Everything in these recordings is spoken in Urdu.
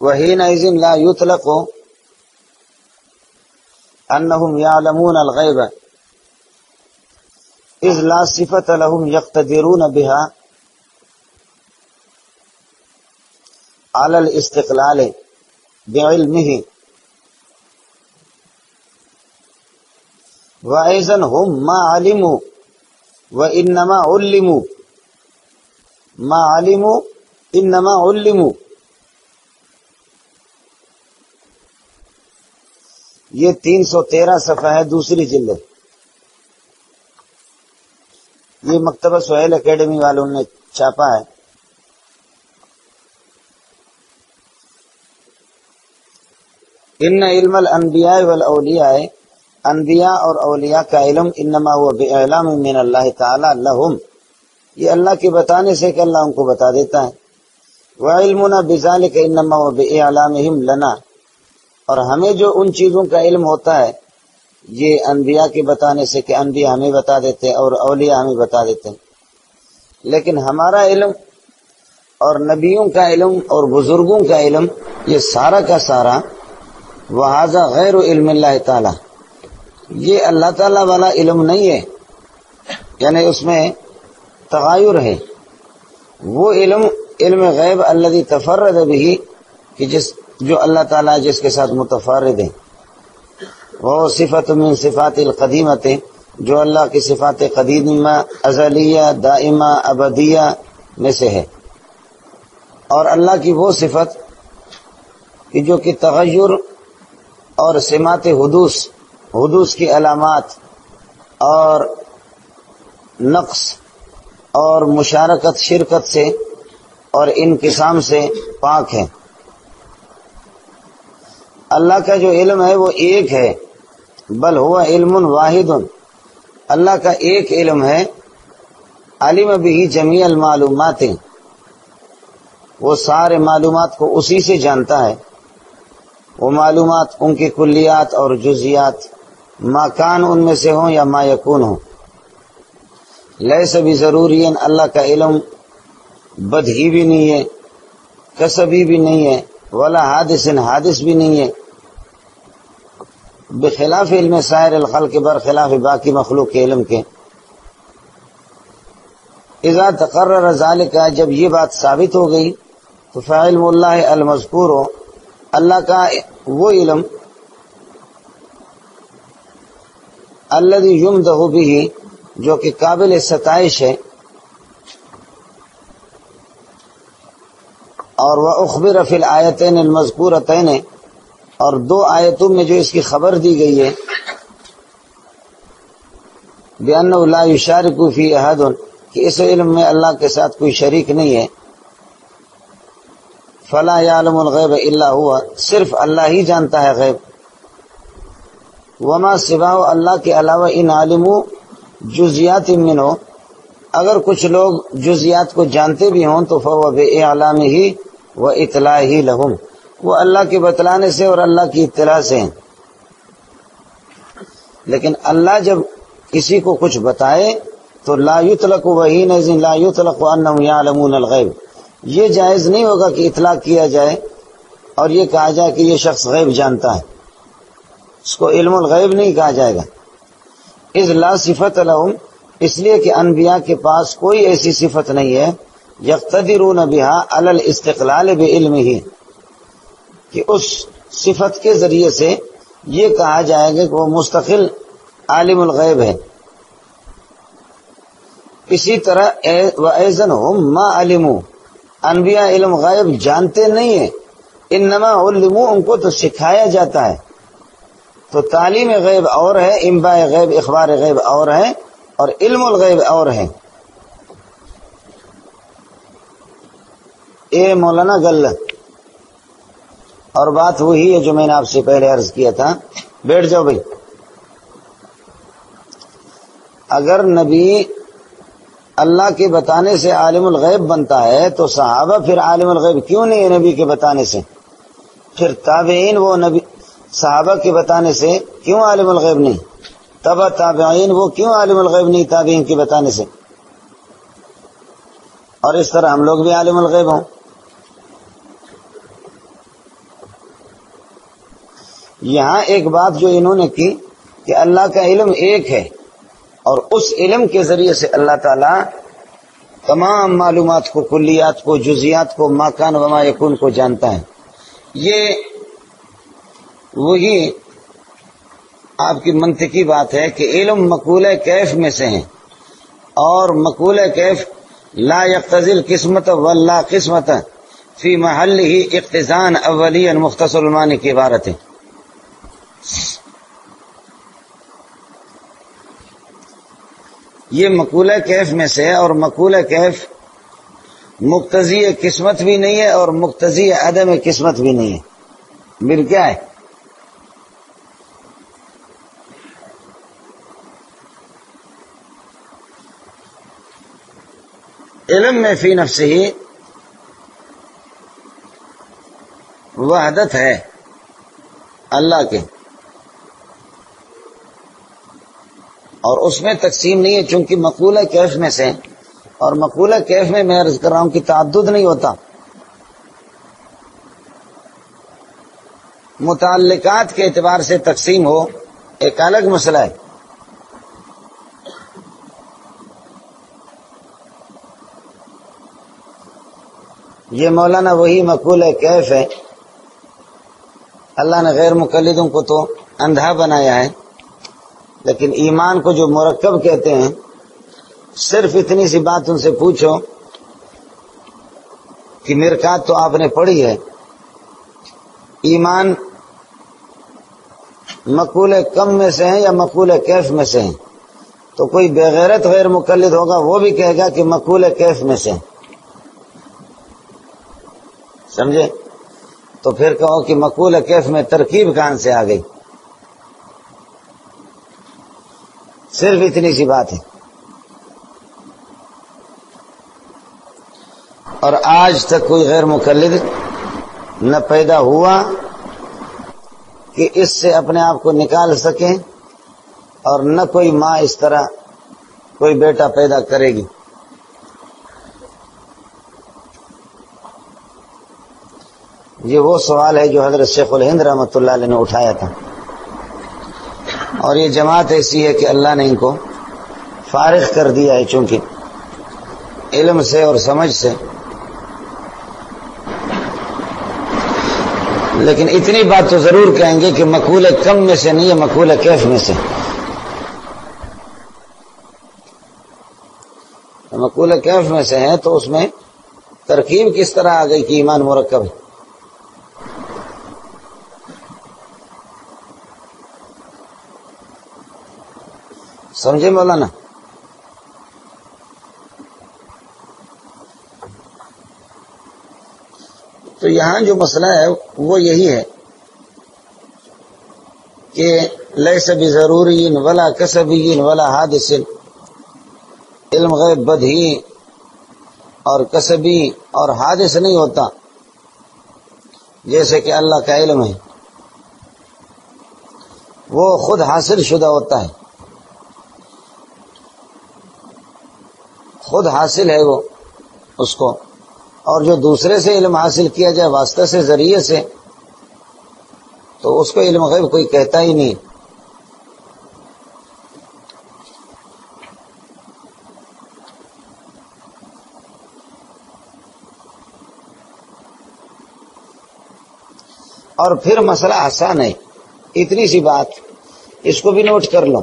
وحينئذ لا يطلق أنهم يعلمون الغيب. إذ لا صفة لهم يقتدرون بها على الاستقلال بعلمه. وأيضا هم ما علموا وإنما علموا. ما علموا إنما علموا. یہ تین سو تیرہ صفحہ ہے دوسری جلد یہ مکتبہ سہیل اکیڈمی والوں نے چھاپا ہے۔ ان علم الانبیاء والاولیاء، انبیاء اور اولیاء کا علم انما ہوا بعلام من اللہ تعالی لہم یہ اللہ کے بتانے سے کہ اللہ ان کو بتا دیتا ہے۔ وعلمنا بذلك انما هو باعلامهم لنا۔ اور ہمیں جو ان چیزوں کا علم ہوتا ہے، یہ انبیاء کے بتانے سے کہ انبیاء ہمیں بتا دیتے اور اولیاء ہمیں بتا دیتے لیکن ہمارا علم اور نبیوں کا علم اور بزرگوں کا علم، یہ سارا کا سارا وہذا غیر علم اللہ تعالی یہ اللہ تعالی والا علم نہیں ہے۔ یعنی اس میں تغیر ہے۔ وہ علم علم غیب اللہ تفرد بھی کہ جس جو اللہ تعالیٰ جس کے ساتھ متفرد ہیں۔ وہ صفت من صفات القدیمت جو اللہ کی صفات قدیمہ، ازلیہ، دائمہ، ابدیہ میں سے ہے۔ اور اللہ کی وہ صفت کہ جو کہ تغیر اور سمات حدوث حدوث کی علامات اور نقص اور مشارکت، شرکت سے اور انقسام سے پاک ہے اللہ کا جو علم ہے وہ ایک ہے، بل ہوا علم واحد۔ اللہ کا ایک علم ہے عالم بھی جمی المعلومات۔ وہ سارے معلومات کو اسی سے جانتا ہے۔ وہ معلومات ان کی کلیات اور جزیات ماکان ان میں سے ہوں یا ما یکون ہوں۔ لیے سے بھی ضروری ہے، اللہ کا علم بد ہی بھی نہیں ہے، کسبی بھی نہیں ہے۔ ولا حادث حادث بھی نہیں ہے۔ بخلاف علم سائر الخل کے برخلاف باقی مخلوق کے علم کے۔ اذا تقرر ذالک کا جب یہ بات ثابت ہو گئی، تو فعلم اللہ المذکور ہو اللہ کا وہ علم اللہ یم دہو بھی جو کہ قابل ستائش ہے۔ اور وہ اخبر فل آیتین المذکور اور دو آیتوں میں جو اس کی خبر دی گئی ہے بیان اللہ شارک فی احد کہ اس علم میں اللہ کے ساتھ کوئی شریک نہیں ہے۔ فلاں عالم الغیب اللہ ہوا صرف اللہ ہی جانتا ہے غیب۔ وما سوا اللہ کے علاوہ ان عالم جزیات من اگر کچھ لوگ جزیات کو جانتے بھی ہوں تو فو بے علام ہی و اطلاع ہی لہم۔ وہ اللہ کے بتلانے سے اور اللہ کی اطلاع سے ہیں۔ لیکن اللہ جب کسی کو کچھ بتائے تو لا یطلق وہی نظین لا یطلق انہم یعلمون الغیب۔ یہ جائز نہیں ہوگا کہ اطلاع کیا جائے اور یہ کہا جائے کہ یہ شخص غیب جانتا ہے۔ اس کو علم الغیب نہیں کہا جائے گا۔ اس لا صفت لہم، اس لیے کہ انبیاء کے پاس کوئی ایسی صفت نہیں ہے یقتدرون بها علی الاستقلال بعلم ہی کہ اس صفت کے ذریعے سے یہ کہا جائے گا کہ وہ مستقل عالم الغیب ہے۔ اسی طرح ایزن ہم ما علمو انبیاء علم غیب جانتے نہیں ہیں، انما علمو ان کو تو سکھایا جاتا ہے۔ تو تعلیم غیب اور ہے امبا غیب، اخبار غیب اور ہے اور علم الغیب اور ہے اے مولانا گل۔ اور بات وہی ہے جو میں نے آپ سے پہلے عرض کیا تھا۔ بیٹھ جاؤ بھائی۔ اگر نبی اللہ کے بتانے سے عالم الغیب بنتا ہے تو صحابہ پھر عالم الغیب کیوں نہیں ہے نبی کے بتانے سے؟ پھر تابعین وہ نبی صحابہ کے بتانے سے کیوں عالم الغیب نہیں؟ تب تابعین وہ کیوں عالم الغیب نہیں تابعین کے بتانے سے؟ اور اس طرح ہم لوگ بھی عالم الغیب ہوں۔ یہاں ایک بات جو انہوں نے کی کہ اللہ کا علم ایک ہے اور اس علم کے ذریعے سے اللہ تعالی تمام معلومات کو، کلیات کو، جزیات کو ماکان وما یکون کو جانتا ہے۔ یہ وہی آپ کی منطقی بات ہے کہ علم مقول کیف میں سے ہیں۔ اور مقول کیف لا یقتزل قسمت واللہ قسمت فی محل ہی اقتضان اولی مختصر المانی کی عبارت ہے۔ یہ مقولہ کیف میں سے ہے اور مقولہ کیف مقتضی قسمت بھی نہیں ہے اور مقتضی عدم قسمت بھی نہیں ہے۔ مل کیا ہے؟ علم میں فی نفس ہی وحدت ہے اللہ کے۔ اور اس میں تقسیم نہیں ہے، چونکہ مقولہ کیف میں سے اور مقولہ کیف میں میں عرض کر رہا ہوں کہ تعدد نہیں ہوتا۔ متعلقات کے اعتبار سے تقسیم ہو، ایک الگ مسئلہ ہے۔ یہ مولانا وہی مقول کیف ہے۔ اللہ نے غیر مقلدوں کو تو اندھا بنایا ہے۔ لیکن ایمان کو جو مرکب کہتے ہیں، صرف اتنی سی بات ان سے پوچھو کہ مرکات تو آپ نے پڑھی ہے۔ ایمان مقول کم میں سے ہیں یا مقول کیف میں سے ہیں؟ تو کوئی بغیرت غیر مقلد ہوگا، وہ بھی کہے گا کہ مقول کیف میں سے سمجھے؟ تو پھر کہو کہ مقول کیف میں ترکیب کہاں سے آ گئی؟ صرف اتنی سی بات ہے۔ اور آج تک کوئی غیر مقلد نہ پیدا ہوا کہ اس سے اپنے آپ کو نکال سکیں اور نہ کوئی ماں اس طرح کوئی بیٹا پیدا کرے گی۔ یہ وہ سوال ہے جو حضرت شیخ الہند رحمۃ اللہ علیہ نے اٹھایا تھا۔ اور یہ جماعت ایسی ہے کہ اللہ نے ان کو فارغ کر دیا ہے چونکہ علم سے اور سمجھ سے۔ لیکن اتنی بات تو ضرور کہیں گے کہ مقول کم میں سے نہیں ہے مقول کیف میں سے۔ مقول کیف میں سے ہے تو اس میں ترکیب کس طرح آ گئی کہ ایمان مرکب ہے؟ سمجھے مولانا؟ تو یہاں جو مسئلہ ہے، وہ یہی ہے کہ لیے سبھی ضروری ولا کسبی ولا حادث علم غیب بدھی اور کسبی اور حادث نہیں ہوتا، جیسے کہ اللہ کا علم ہے۔ وہ خود حاصل شدہ ہوتا ہے۔ خود حاصل ہے وہ، اس کو۔ اور جو دوسرے سے علم حاصل کیا جائے واسطہ سے، ذریعے سے، تو اس کو علم غیب کوئی کہتا ہی نہیں۔ اور پھر مسئلہ آسان ہے۔ اتنی سی بات، اس کو بھی نوٹ کر لو۔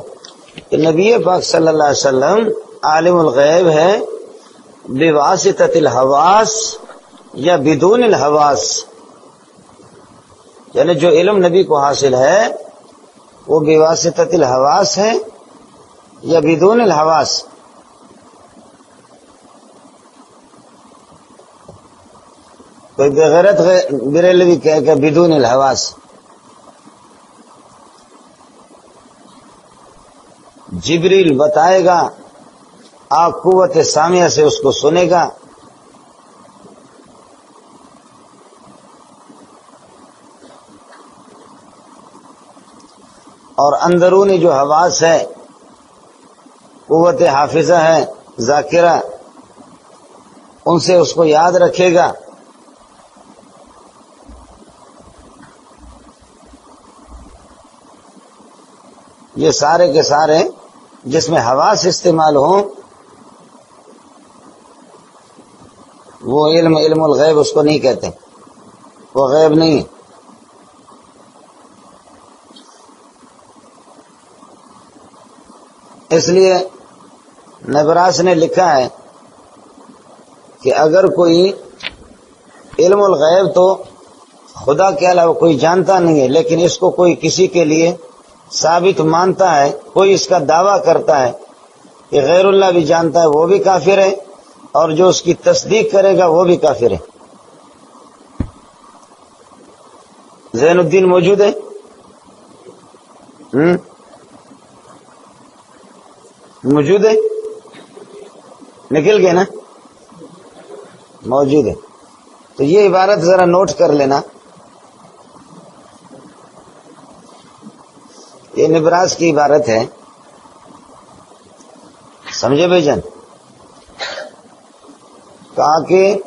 کہ نبی پاک صلی اللہ علیہ وسلم عالم الغیب ہے، بواسطت الحواس یا بدون الحواس۔ یعنی جو علم نبی کو حاصل ہے، وہ بواسطت الحواس ہے یا بدون الحواس۔ کوئی بغیرت بریلوی کہہ کہ بدون الحواس۔ جبریل بتائے گا آپ قوت سامیہ سے اس کو سنے گا۔ اور اندرونی جو حواس ہے، قوت حافظہ ہے، ذاکرہ، ان سے اس کو یاد رکھے گا۔ یہ سارے کے سارے جس میں حواس استعمال ہوں وہ علم علم الغیب اس کو نہیں کہتے۔ وہ غیب نہیں۔ اس لیے نبراس نے لکھا ہے کہ اگر کوئی علم الغیب تو خدا کے علاوہ کوئی جانتا نہیں ہے، لیکن اس کو کوئی کسی کے لیے ثابت مانتا ہے، کوئی اس کا دعویٰ کرتا ہے کہ غیر اللہ بھی جانتا ہے، وہ بھی کافر ہے۔ اور جو اس کی تصدیق کرے گا وہ بھی کافر ہے۔ زین الدین موجود ہے؟ موجود ہے؟ نکل گئے نا؟ موجود ہے۔ تو یہ عبارت ذرا نوٹ کر لینا۔ یہ نبراز کی عبارت ہے۔ سمجھے بھائی جان؟ کہا کہ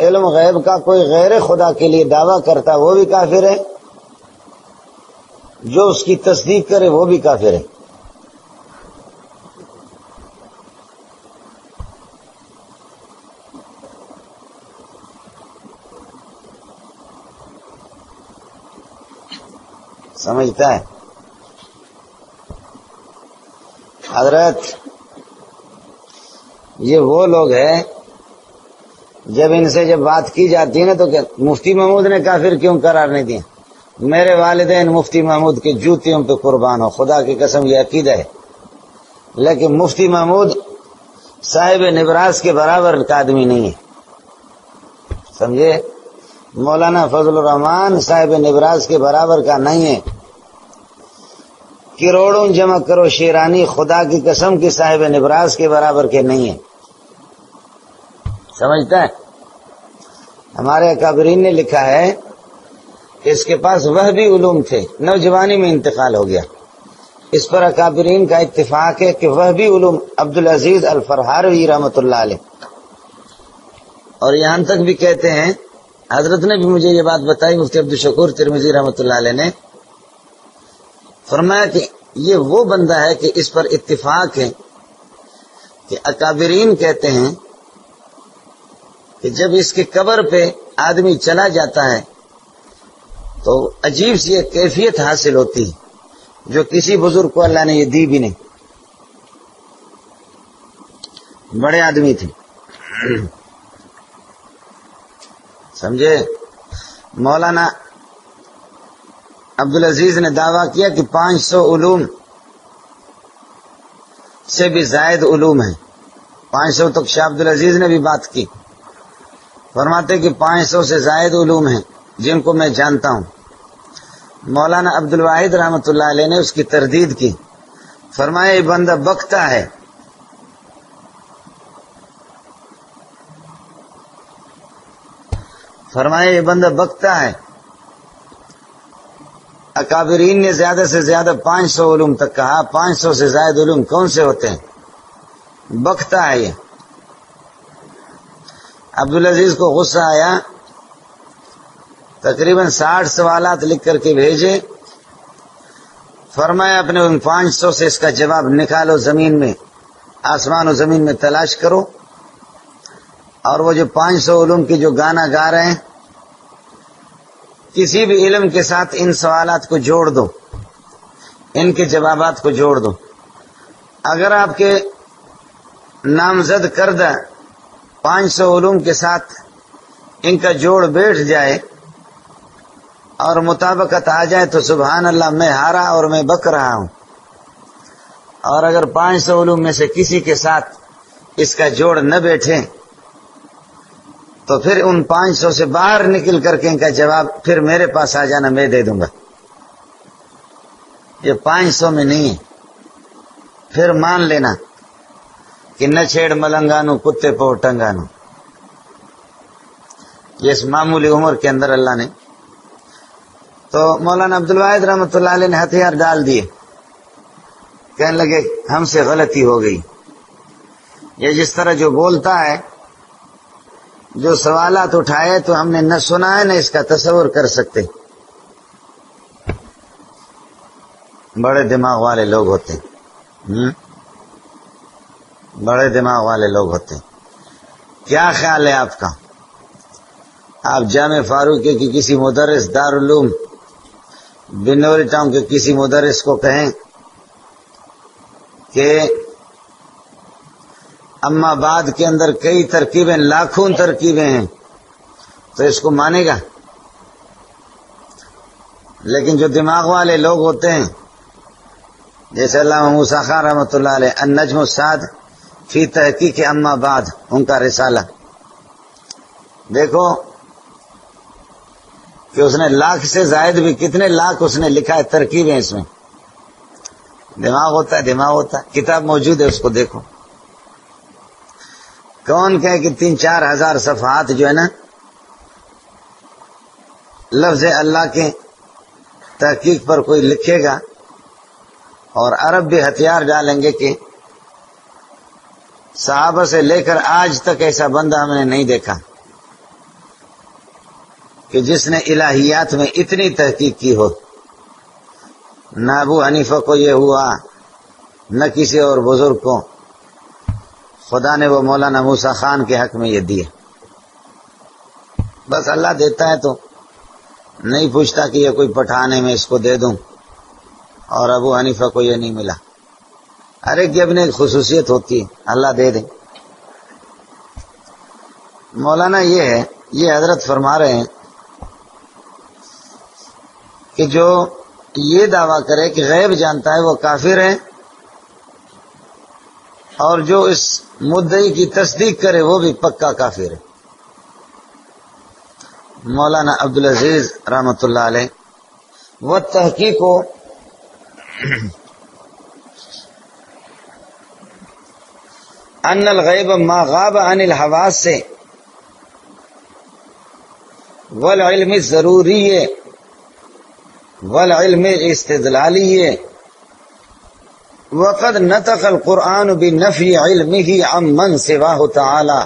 علم غیب کا کوئی غیر خدا کے لیے دعویٰ کرتا وہ بھی کافر ہے۔ جو اس کی تصدیق کرے وہ بھی کافر ہے۔ سمجھتا ہے۔ حضرت، یہ وہ لوگ ہیں جب ان سے جب بات کی جاتی ہے نا تو مفتی محمود نے کافر کیوں قرار نہیں دیا؟ میرے والدین مفتی محمود کی جوتیوں پہ قربان ہو، خدا کی قسم یہ عقیدہ ہے۔ لیکن مفتی محمود صاحب نبراس کے برابر کا آدمی نہیں ہے۔ سمجھے؟ مولانا فضل الرحمان صاحب نبراس کے برابر کا نہیں ہے۔ کروڑوں جمع کرو شیرانی، خدا کی قسم کی صاحب نبراس کے برابر کے نہیں ہے۔ سمجھتا ہے؟ ہمارے اکابرین نے لکھا ہے کہ اس کے پاس وہ بھی علوم تھے، نوجوانی میں انتقال ہو گیا۔ اس پر اکابرین کا اتفاق ہے کہ وہ بھی علوم عبد العزیز الفرحاروی رحمت اللہ علیہ۔ اور یہاں تک بھی کہتے ہیں، حضرت نے بھی مجھے یہ بات بتائی، مفتی عبد الشکور ترمزی رحمۃ اللہ علیہ نے۔ فرمایا کہ یہ وہ بندہ ہے کہ اس پر اتفاق ہے کہ اکابرین کہتے ہیں کہ جب اس کے قبر پہ آدمی چلا جاتا ہے تو عجیب سی ایک کیفیت حاصل ہوتی ہے جو کسی بزرگ کو اللہ نے یہ دی بھی نہیں۔ بڑے آدمی تھے۔ سمجھے؟ مولانا عبد العزیز نے دعویٰ کیا کہ پانچ سو علوم سے بھی زائد علوم ہیں۔ پانچ سو تک شاہ عبد العزیز نے بھی بات کی۔ فرماتے کہ پانچ سو سے زائد علوم ہیں جن کو میں جانتا ہوں۔ مولانا عبد الواحد رحمۃ اللہ علیہ نے اس کی تردید کی۔ فرمایا، یہ بندہ بکتا ہے۔ فرمایا، یہ بندہ بکتا ہے۔ اکابرین نے زیادہ سے زیادہ پانچ سو علوم تک کہا۔ پانچ سو سے زائد علوم کون سے ہوتے ہیں؟ بکتا ہے یہ۔ عبدالعزیز کو غصہ آیا، تقریباً ساٹھ سوالات لکھ کر کے بھیجے۔ فرمایا، اپنے ان پانچ سو سے اس کا جواب نکالو زمین میں، آسمان و زمین میں تلاش کرو۔ اور وہ جو پانچ سو علوم کی جو گانا گا رہے ہیں، کسی بھی علم کے ساتھ ان سوالات کو جوڑ دو۔ ان کے جوابات کو جوڑ دو۔ اگر آپ کے نامزد کردہ پانچ سو علوم کے ساتھ ان کا جوڑ بیٹھ جائے اور مطابقت آ جائے تو سبحان اللہ میں ہارا اور میں بک رہا ہوں۔ اور اگر پانچ سو علوم میں سے کسی کے ساتھ اس کا جوڑ نہ بیٹھے تو پھر ان پانچ سو سے باہر نکل کر کے ان کا جواب پھر میرے پاس آ جانا میں دے دوں گا۔ یہ پانچ سو میں نہیں ہے۔ پھر مان لینا۔ کہ نہ چھیڑ ملنگانو کتے پو ٹنگانو یہ اس معمولی عمر کے اندر اللہ نے تو مولانا عبد الواحد رحمۃ اللہ علیہ نے ہتھیار ڈال دیے کہنے لگے ہم سے غلطی ہو گئی یہ جس طرح جو بولتا ہے جو سوالات اٹھائے تو ہم نے نہ سنا ہے نہ اس کا تصور کر سکتے بڑے دماغ والے لوگ ہوتے ہیں بڑے دماغ والے لوگ ہوتے ہیں۔ کیا خیال ہے آپ کا؟ آپ جامع فاروق کے کسی مدرس دارالعلوم، بنوری ٹاؤن کے کسی مدرس کو کہیں کہ اما بعد کے اندر کئی ترکیبیں، لاکھوں ترکیبیں ہیں، تو اس کو مانے گا؟ لیکن جو دماغ والے لوگ ہوتے ہیں، جیسے اللہ موسا خان رحمۃ اللہ علیہ، النجم السعد فی تحقیق اما بعد، ان کا رسالہ۔ دیکھو کہ اس نے لاکھ سے زائد بھی، کتنے لاکھ اس نے لکھا ہے ترکیبیں اس میں۔ دماغ ہوتا ہے، دماغ ہوتا ہے۔ کتاب موجود ہے، اس کو دیکھو۔ کون کہ تین چار ہزار صفحات جو ہے نا، لفظ اللہ کے تحقیق پر کوئی لکھے گا اور عرب بھی ہتھیار ڈالیں گے کہ صحابہ سے لے کر آج تک ایسا بندہ ہم نے نہیں دیکھا کہ جس نے الہیات میں اتنی تحقیق کی ہو۔ نہ ابو حنیفہ کو یہ ہوا، نہ کسی اور بزرگ کو۔ خدا نے وہ مولانا موسا خان کے حق میں یہ دیا۔ بس اللہ دیتا ہے تو نہیں پوچھتا کہ یہ کوئی پٹھانے میں اس کو دے دوں اور ابو حنیفہ کو یہ نہیں ملا۔ ہر ایک کی اپنی ایک خصوصیت ہوتی ہے، اللہ دے دے۔ مولانا یہ ہے، یہ حضرت فرما رہے ہیں کہ جو یہ دعویٰ کرے کہ غیب جانتا ہے، وہ کافر ہے۔ اور جو اس مدعی کی تصدیق کرے، وہ بھی پکا کافر ہے۔ مولانا عبدالعزیز رحمت اللہ علیہ، وہ تحقیق کو ان الغیب ما غاب عن الحواس سے. والعلم ضروری ہے. والعلم استدلالی ہے. وقد نطق القرآن بنفی علمه عمن سواه تعالی.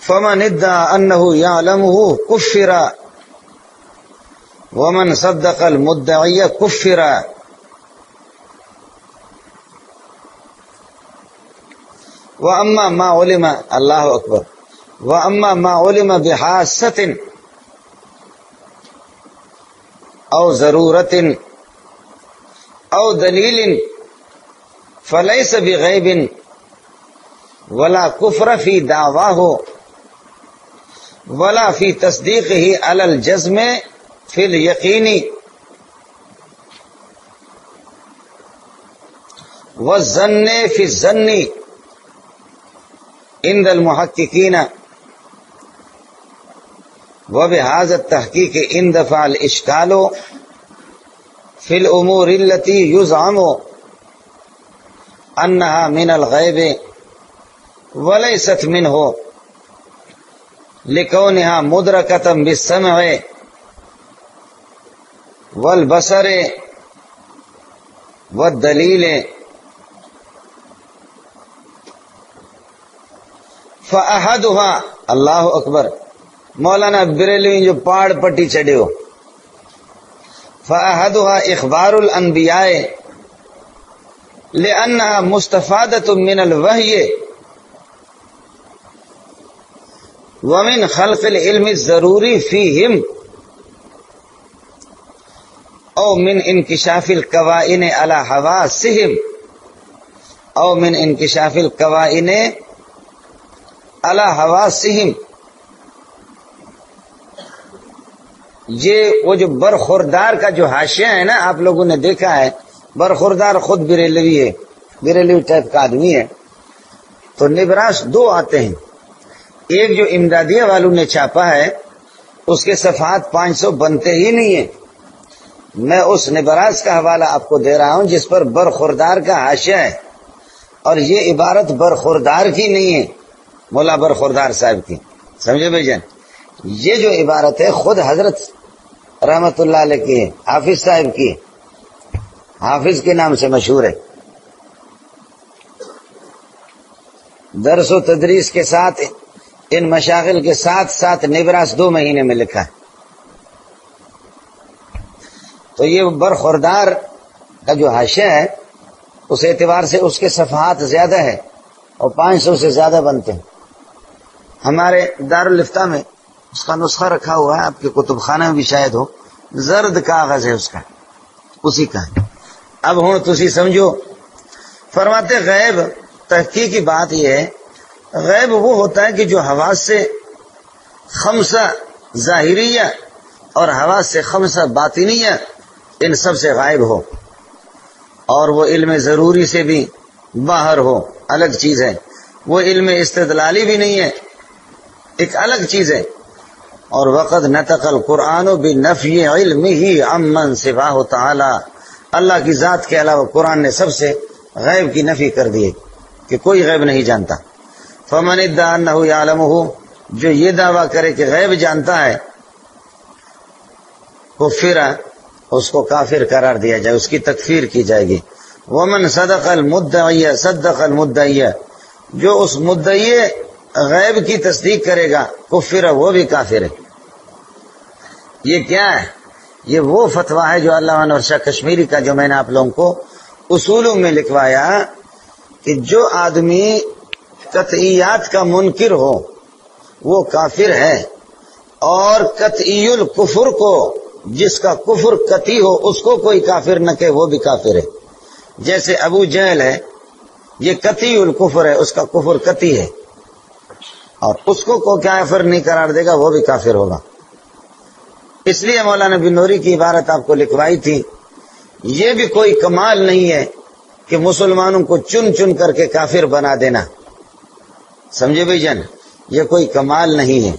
فمن ادعى انه يعلمه كفر ومن صدق المدعي كفر وأما ما علم الله أكبر وأما ما علم بحاسة أو ضرورت أو دلیل فليس بغيب ولا كفر في دعواه ولا في تصديقه على الجزم في اليقين والظن في الظن عند المحققين وبهذا التحقيق ان دفع الاشكال في الامور التي يزعم انها من الغيب وليست منه لكونها مدركة بالسمع والبصر والدليل فأحدها الله أكبر مولانا بریلوی جو پاڑ پٹی چڑھے ہو۔ فأحدها اخبار الانبیاء لأنها مستفادة من الوحی۔ ومن خلق العلم الضروری فیہم او من انکشاف القوائن على حواسهم او من انکشاف القوائن على حواسهم یہ وہ جو برخوردار کا جو حاشیہ ہے نا، آپ لوگوں نے دیکھا ہے۔ برخوردار خود بریلوی ہے، بریلوی ٹائپ کا آدمی ہے۔ تو نبراس دو آتے ہیں۔ ایک جو امدادیہ والوں نے چھاپا ہے، اس کے صفحات پانچ سو بنتے ہی نہیں ہیں۔ میں اس نبراز کا حوالہ آپ کو دے رہا ہوں، جس پر برخوردار کا حاشیہ ہے۔ اور یہ عبارت برخوردار کی نہیں ہے۔ مولا برخوردار صاحب کی۔ سمجھے بھائی جان؟ یہ جو عبارت ہے، خود حضرت رحمت اللہ علیہ کی، حافظ صاحب کی۔ حافظ کے نام سے مشہور ہے۔ درس و تدریس کے ساتھ، ان مشاغل کے ساتھ ساتھ نبراس دو مہینے میں لکھا۔ ہے تو یہ برخوردار کا جو حاشیہ ہے، اس اعتبار سے اس کے صفحات زیادہ ہے اور پانچ سو سے زیادہ بنتے ہیں۔ ہمارے دارالفتہ میں اس کا نسخہ رکھا ہوا ہے، آپ کے کتب خانہ میں بھی شاید ہو۔ زرد کاغذ ہے اس کا۔ اسی کا۔ اب ہوں تھی سمجھو۔ فرماتے غیب تحقیق کی بات یہ ہے۔ غیب وہ ہوتا ہے کہ جو حواس سے خمسہ ظاہریہ اور حواس سے خمسہ باطنیہ ان سب سے غائب ہو۔ اور وہ علم ضروری سے بھی باہر ہو۔ الگ چیز ہے۔ وہ علم استدلالی بھی نہیں ہے۔ ایک الگ چیز ہے۔ اور وقت نتقل قرآن و بھی نفی علم ہی امن سفا تعالی۔ اللہ کی ذات کے علاوہ قرآن نے سب سے غیب کی نفی کر دی کہ کوئی غیب نہیں جانتا۔ فمن نہ عالم ہو جو یہ دعویٰ کرے کہ غیب جانتا ہے، وہ اس کو کافر قرار دیا جائے، اس کی تکفیر کی جائے گی۔ ومن صدق المدعیہ صدق المدعیہ جو اس مدعی غیب کی تصدیق کرے گا، کفر ہے، وہ بھی کافر ہے۔ یہ کیا ہے؟ یہ وہ فتویٰ ہے جو اللہ شاہ کشمیری کا جو میں نے آپ لوگوں کو اصولوں میں لکھوایا کہ جو آدمی قطعیات کا منکر ہو، وہ کافر ہے۔ اور قطعی الکفر کو، جس کا کفر کتی ہو، اس کو کوئی کافر نہ کہ وہ بھی کافر ہے۔ جیسے ابو جہل ہے، یہ کتی الکفر ہے، اس کا کفر کتی ہے۔ اور اس کو کو کافر نہیں قرار دے گا، وہ بھی کافر ہوگا۔ اس لیے مولانا بنوری کی عبارت آپ کو لکھوائی تھی، یہ بھی کوئی کمال نہیں ہے کہ مسلمانوں کو چن چن کر کے کافر بنا دینا۔ سمجھے بھائی جان، یہ کوئی کمال نہیں ہے۔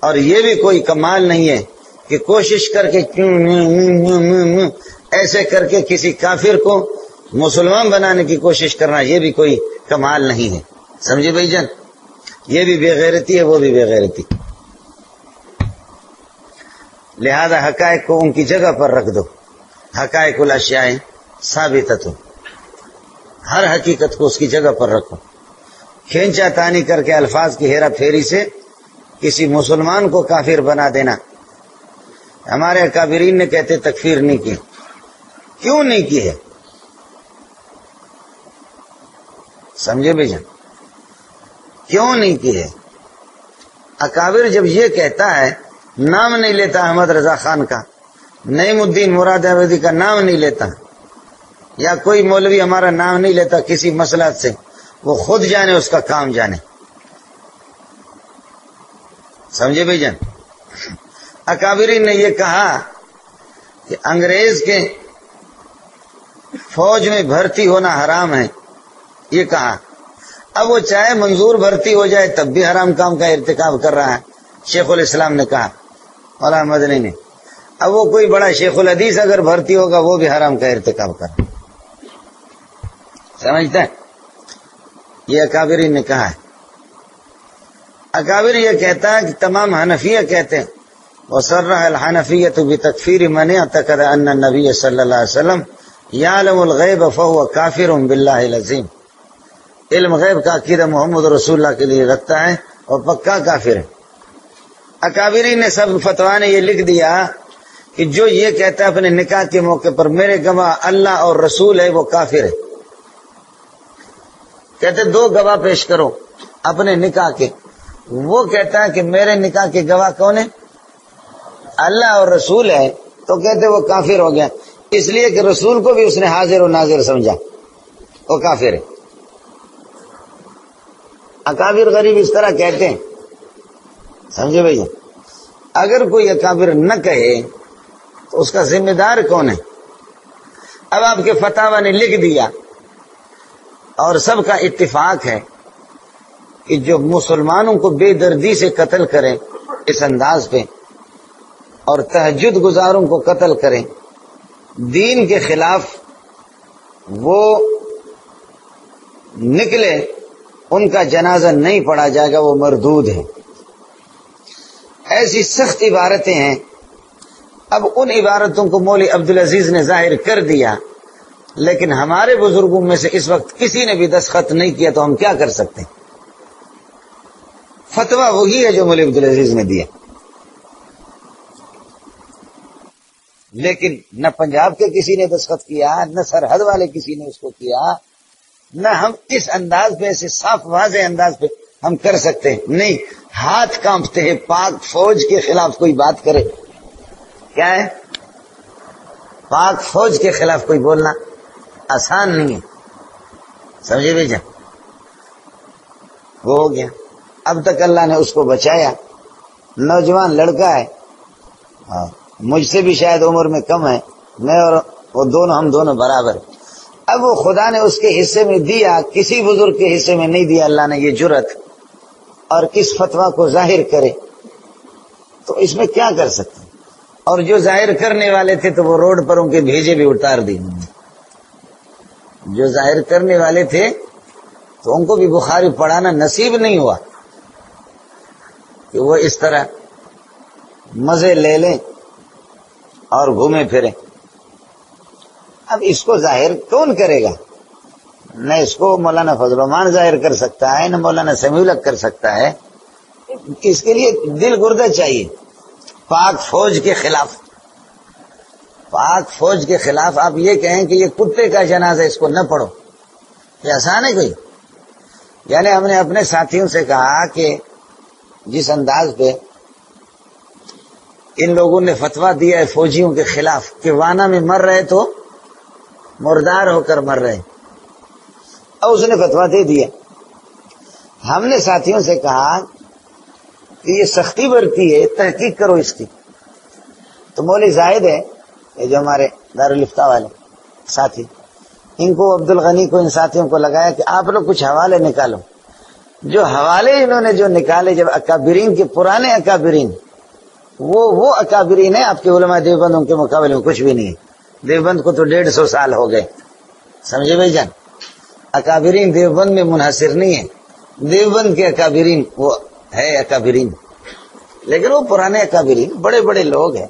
اور یہ بھی کوئی کمال نہیں ہے کہ کوشش کر کے ایسے کر کے کسی کافر کو مسلمان بنانے کی کوشش کرنا، یہ بھی کوئی کمال نہیں ہے۔ سمجھے بھائی جان؟ یہ بھی بے غیرتی ہے، وہ بھی بے غیرتی۔ لہذا حقائق کو ان کی جگہ پر رکھ دو۔ حقائق الاشیاء ثابت ہو ہر حقیقت کو اس کی جگہ پر رکھو۔ کھینچا تانی کر کے الفاظ کی ہیرا پھیری سے کسی مسلمان کو کافر بنا دینا۔ ہمارے کابرین نے کہتے تکفیر نہیں کی۔ کیوں نہیں کی ہے؟ سمجھے بھائی جان؟ کیوں نہیں کی ہے؟ اکابر جب یہ کہتا ہے، نام نہیں لیتا احمد رضا خان کا۔ نعیم الدین مراد احمدی کا نام نہیں لیتا۔ یا کوئی مولوی ہمارا نام نہیں لیتا کسی مسئلہ سے، وہ خود جانے، اس کا کام جانے۔ سمجھے بھائی جان؟ اکابری نے یہ کہا کہ انگریز کے فوج میں بھرتی ہونا حرام ہے۔ یہ کہا۔ اب وہ چاہے منظور بھرتی ہو جائے، تب بھی حرام کام کا ارتکاب کر رہا ہے، شیخ الاسلام نے کہا۔ مولانا مدنی نے اب وہ کوئی بڑا شیخ الحدیث اگر بھرتی ہوگا، وہ بھی حرام کا ارتکاب کر سمجھتا ہے۔ یہ اکابری نے کہا ہے۔ اکابر یہ کہتا ہے کہ تمام حنفیہ کہتے ہیں۔ وہ سر رہا الحنفیت بھی تکفیر من تقد ان نبی صلی اللہ علیہ وسلم یا الغیب فہو کافر باللہ عظیم علم غیب کا عقیدہ محمد رسول اللہ کے لیے رکھتا ہے اور پکا کافر ہے۔ اکابری نے سب فتوا نے یہ لکھ دیا کہ جو یہ کہتا ہے اپنے نکاح کے موقع پر میرے گواہ اللہ اور رسول ہے وہ کافر ہے۔ کہتے دو گواہ پیش کرو اپنے نکاح کے۔ وہ کہتا ہے کہ میرے نکاح کے گواہ کون ہے اللہ اور رسول ہے۔ تو کہتے وہ کافر ہو گیا۔ اس لیے کہ رسول کو بھی اس نے حاضر و ناظر سمجھا۔ وہ کافر ہے۔ اکابر غریب اس طرح کہتے ہیں۔ سمجھے بھائی اگر کوئی اکابر نہ کہے، تو اس کا ذمہ دار کون ہے؟ اب آپ کے فتح نے لکھ دیا، اور سب کا اتفاق ہے کہ جو مسلمانوں کو بے دردی سے قتل کریں اس انداز پہ، اور تہجد گزاروں کو قتل کریں، دین کے خلاف وہ نکلے ان کا جنازہ نہیں پڑا جائے گا، وہ مردود ہے ایسی سخت عبارتیں ہیں۔ اب ان عبارتوں کو مولی عبد العزیز نے ظاہر کر دیا، لیکن ہمارے بزرگوں میں سے اس وقت کسی نے بھی دستخط نہیں کیا تو ہم کیا کر سکتے ہیں؟ فتوا وہی ہے جو مولی عبد العزیز نے دیا۔ لیکن نہ پنجاب کے کسی نے دستخط کیا، نہ سرحد والے کسی نے اس کو کیا۔ نہ ہم اس انداز پہ ایسے صاف واضح انداز پہ ہم کر سکتے ہیں۔ نہیں، ہاتھ کانپتے ہیں، پاک فوج کے خلاف کوئی بات کرے۔ کیا ہے؟ پاک فوج کے خلاف کوئی بولنا آسان نہیں ہے۔ سمجھے بھیجا وہ ہو گیا۔ اب تک اللہ نے اس کو بچایا۔ نوجوان لڑکا ہے۔ ہاں، مجھ سے بھی شاید عمر میں کم ہے۔ میں اور وہ دونوں، ہم دونوں برابر اب وہ خدا نے اس کے حصے میں دیا، کسی بزرگ کے حصے میں نہیں دیا، اللہ نے یہ جرت اور کس فتوا کو ظاہر کرے۔ تو اس میں کیا کر سکتے؟ اور جو ظاہر کرنے والے تھے تو وہ روڈ پر ان کے بھیجے بھی اتار دی جو ظاہر کرنے والے تھے تو ان کو بھی بخاری پڑھانا نصیب نہیں ہوا کہ وہ اس طرح مزے لے لیں اور گھومے پھرے اب اس کو ظاہر کون کرے گا؟ نہ اس کو مولانا فضل الرحمان ظاہر کر سکتا ہے، نہ مولانا سمیولک کر سکتا ہے۔ اس کے لیے دل گردہ چاہیے۔ پاک فوج کے خلاف۔ پاک فوج کے خلاف آپ یہ کہیں کہ یہ کتے کا جنازہ اس کو نہ پڑھو۔ یہ آسان ہے کوئی؟ یعنی ہم نے اپنے ساتھیوں سے کہا کہ جس انداز پہ ان لوگوں نے فتوا دیا ہے فوجیوں کے خلاف کہ وانا میں مر رہے تو مردار ہو کر مر رہے اور اس نے فتوا دے دیا۔ ہم نے ساتھیوں سے کہا کہ یہ سختی برتی ہے، تحقیق کرو اس کی۔ تو مولی زاہد ہے یہ جو ہمارے دارالفتا والے ساتھی، ان کو عبد الغنی کو، ان ساتھیوں کو لگایا کہ آپ لوگ کچھ حوالے نکالو۔ جو حوالے انہوں نے جو نکالے، جب اکابرین کے پرانے اکابرین، وہ وہ اکابرین ہیں، آپ کے علماء دیوبندوں کے مقابلے میں کچھ بھی نہیں ہے۔ دیوبند کو تو ڈیڑھ سو سال ہو گئے۔ سمجھے بھائی جان؟ اکابرین دیوبند میں منحصر نہیں ہے دیوبند کے اکابرین وہ ہے اکابرین۔ لیکن وہ پرانے اکابرین بڑے بڑے لوگ ہیں۔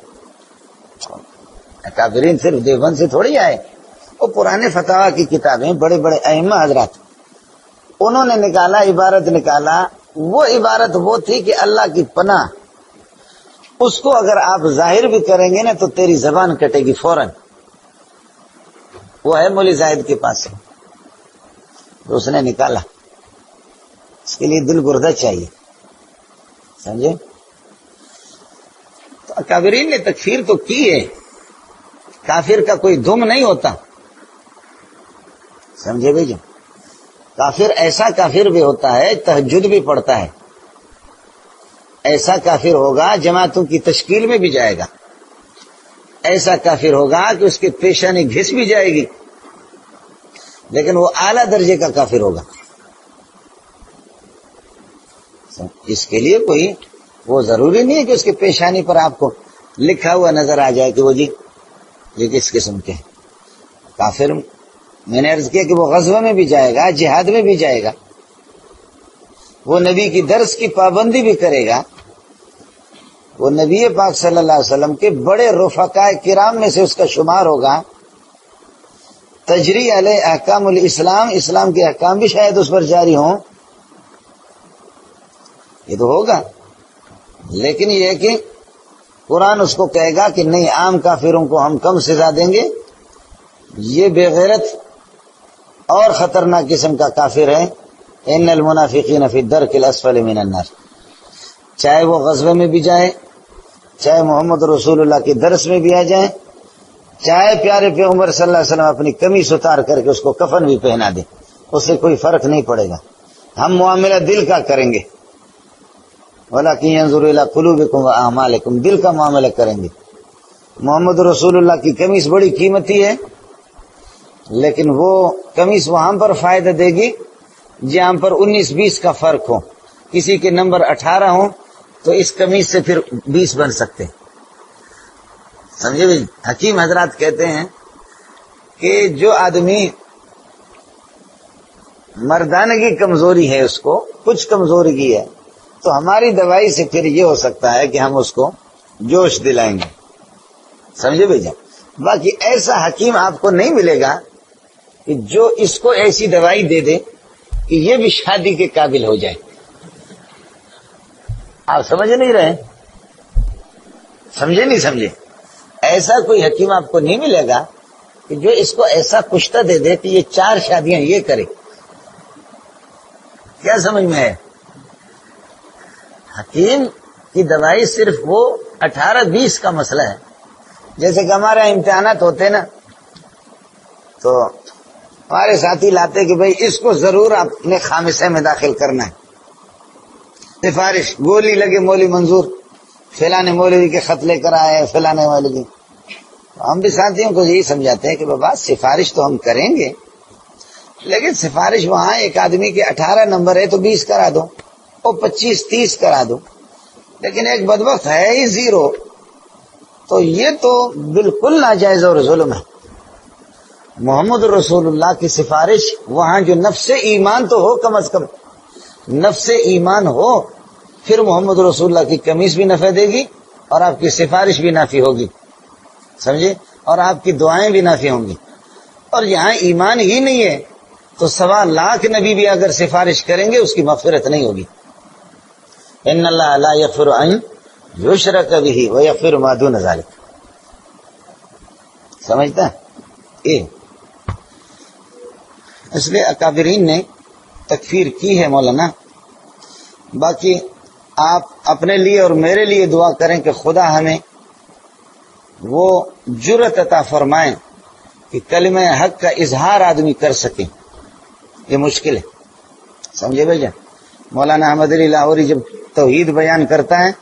اکابرین صرف دیوبند سے تھوڑی آئے۔ وہ پرانے فتح کی کتابیں بڑے بڑے اہم حضرات۔ انہوں نے نکالا، عبارت نکالا۔ وہ عبارت وہ تھی کہ اللہ کی پناہ۔ اس کو اگر آپ ظاہر بھی کریں گے نا تو تیری زبان کٹے گی فوراً۔ وہ ہے مولی زاہد کے پاس تو اس نے نکالا۔ اس کے لیے دل گردہ چاہیے۔ سمجھے؟ تو اکابرین نے تکفیر تو کی ہے۔ کافر کا کوئی دم نہیں ہوتا۔ سمجھے بھائی جو کافر ایسا کافر بھی ہوتا ہے تحجد بھی پڑتا ہے۔ ایسا کافر ہوگا، جماعتوں کی تشکیل میں بھی جائے گا۔ ایسا کافر ہوگا کہ اس کی پیشانی گھس بھی جائے گی۔ لیکن وہ اعلی درجے کا کافر ہوگا۔ اس کے لیے کوئی وہ ضروری نہیں ہے کہ اس کی پیشانی پر آپ کو لکھا ہوا نظر آ جائے کہ وہ جی یہ کس قسم کے کافر، میں نے عرض کیا کہ وہ غزوہ میں بھی جائے گا، جہاد میں بھی جائے گا۔ وہ نبی کی درس کی پابندی بھی کرے گا۔ وہ نبی پاک صلی اللہ علیہ وسلم کے بڑے رفقاء کرام میں سے اس کا شمار ہوگا۔ تجری علیہ احکام الاسلام، اسلام کے احکام بھی شاید اس پر جاری ہوں۔ یہ تو ہوگا۔ لیکن یہ کہ قرآن اس کو کہے گا کہ نہیں، عام کافروں کو ہم کم سزا دیں گے۔ یہ بےغیرت اور خطرناک قسم کا کافر ہے ان المنافقین فی الدرک الاسفل من النار۔ چاہے وہ غزبے میں بھی جائے چاہے محمد رسول اللہ کے درس میں بھی آ جائیں، چاہے پیارے پیغمبر صلی اللہ علیہ وسلم اپنی کمی ستار کر کے اس کو کفن بھی پہنا دے اس سے کوئی فرق نہیں پڑے گا۔ ہم معاملہ دل کا کریں گے۔ بولا کہ ضرور اللہ کلو بھی دل کا معاملہ کریں گے۔ محمد رسول اللہ کی کمیز بڑی قیمتی ہے، لیکن وہ کمیز وہاں پر فائدہ دے گی جہاں پر انیس بیس کا فرق ہو۔ کسی کے نمبر اٹھارہ ہوں تو اس کمیز سے پھر بیس بن سکتے سمجھے بھائی حکیم حضرات کہتے ہیں کہ جو آدمی مردانگی کمزوری ہے اس کو، کچھ کمزوری کی ہے، تو ہماری دوائی سے پھر یہ ہو سکتا ہے کہ ہم اس کو جوش دلائیں گے۔ سمجھے بھائی جان جی۔ باقی ایسا حکیم آپ کو نہیں ملے گا کہ جو اس کو ایسی دوائی دے دے کہ یہ بھی شادی کے قابل ہو جائے۔ آپ سمجھ نہیں رہے سمجھے نہیں سمجھے؟ ایسا کوئی حکیم آپ کو نہیں ملے گا کہ جو اس کو ایسا کشتہ دے دے کہ یہ چار شادیاں یہ کرے۔ کیا سمجھ میں ہے؟ حکیم کی دوائی صرف وہ اٹھارہ بیس کا مسئلہ ہے۔ جیسے کہ ہمارے امتحانات ہوتے نا، تو ہمارے ساتھی لاتے کہ بھائی اس کو ضرور اپنے خامصے میں داخل کرنا ہے۔ سفارش، گولی لگے مولی منظور۔ فلانے مولوی کے خط لے کر آئے فلانے مولوی۔ ہم بھی ساتھیوں کو یہی سمجھاتے ہیں کہ بابا، سفارش تو ہم کریں گے۔ لیکن سفارش وہاں ایک آدمی کے اٹھارہ نمبر ہے تو بیس کرا دو اور پچیس، تیس کرا دو لیکن ایک بدبخت ہے، ہی زیرو۔ تو یہ تو بالکل ناجائز اور ظلم ہے۔ محمد رسول اللہ کی سفارش وہاں جو نفس ایمان تو ہو کم از کم، نفس ایمان ہو پھر محمد رسول اللہ کی کمیز بھی نفع دے گی اور آپ کی سفارش بھی نافی ہوگی۔ سمجھے؟ اور آپ کی دعائیں بھی نافی ہوں گی۔ اور یہاں ایمان ہی نہیں ہے تو سوا لاکھ نبی بھی اگر سفارش کریں گے، اس کی مغفرت نہیں ہوگی۔ ان اللہ لا یغفر ان یشرک به و یغفر ما دون ذلك سمجھتا؟ ہے اس لیے اکابرین نے تکفیر کی ہے مولانا۔ باقی آپ اپنے لیے اور میرے لیے دعا کریں کہ خدا ہمیں وہ جرت عطا فرمائیں کہ کلمہ حق کا اظہار آدمی کر سکے۔ یہ مشکل ہے۔ سمجھے بھائی مولانا احمد علی لاہوری جب توحید بیان کرتا ہے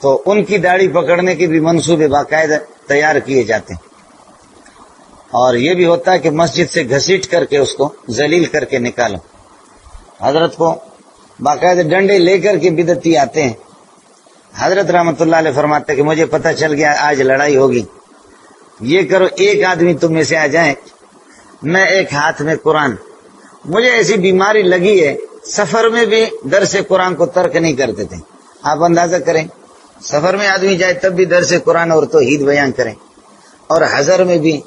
تو ان کی داڑھی پکڑنے کے بھی منصوبے باقاعدہ تیار کیے جاتے ہیں۔ اور یہ بھی ہوتا ہے کہ مسجد سے گھسیٹ کر کے اس کو ذلیل کر کے نکالو۔ حضرت کو باقاعدہ ڈنڈے لے کر کے بدتی آتے ہیں۔ حضرت رحمت اللہ علیہ فرماتے کہ مجھے پتہ چل گیا آج لڑائی ہوگی۔ یہ کرو، ایک آدمی تم میں سے آ جائیں میں ایک ہاتھ میں قرآن۔ مجھے ایسی بیماری لگی ہے، سفر میں بھی در سے قرآن کو ترک نہیں کرتے تھے۔ آپ اندازہ کریں، سفر میں آدمی جائے تب بھی در سے قرآن اور توحید بیان کریں۔ اور ہزر میں بھی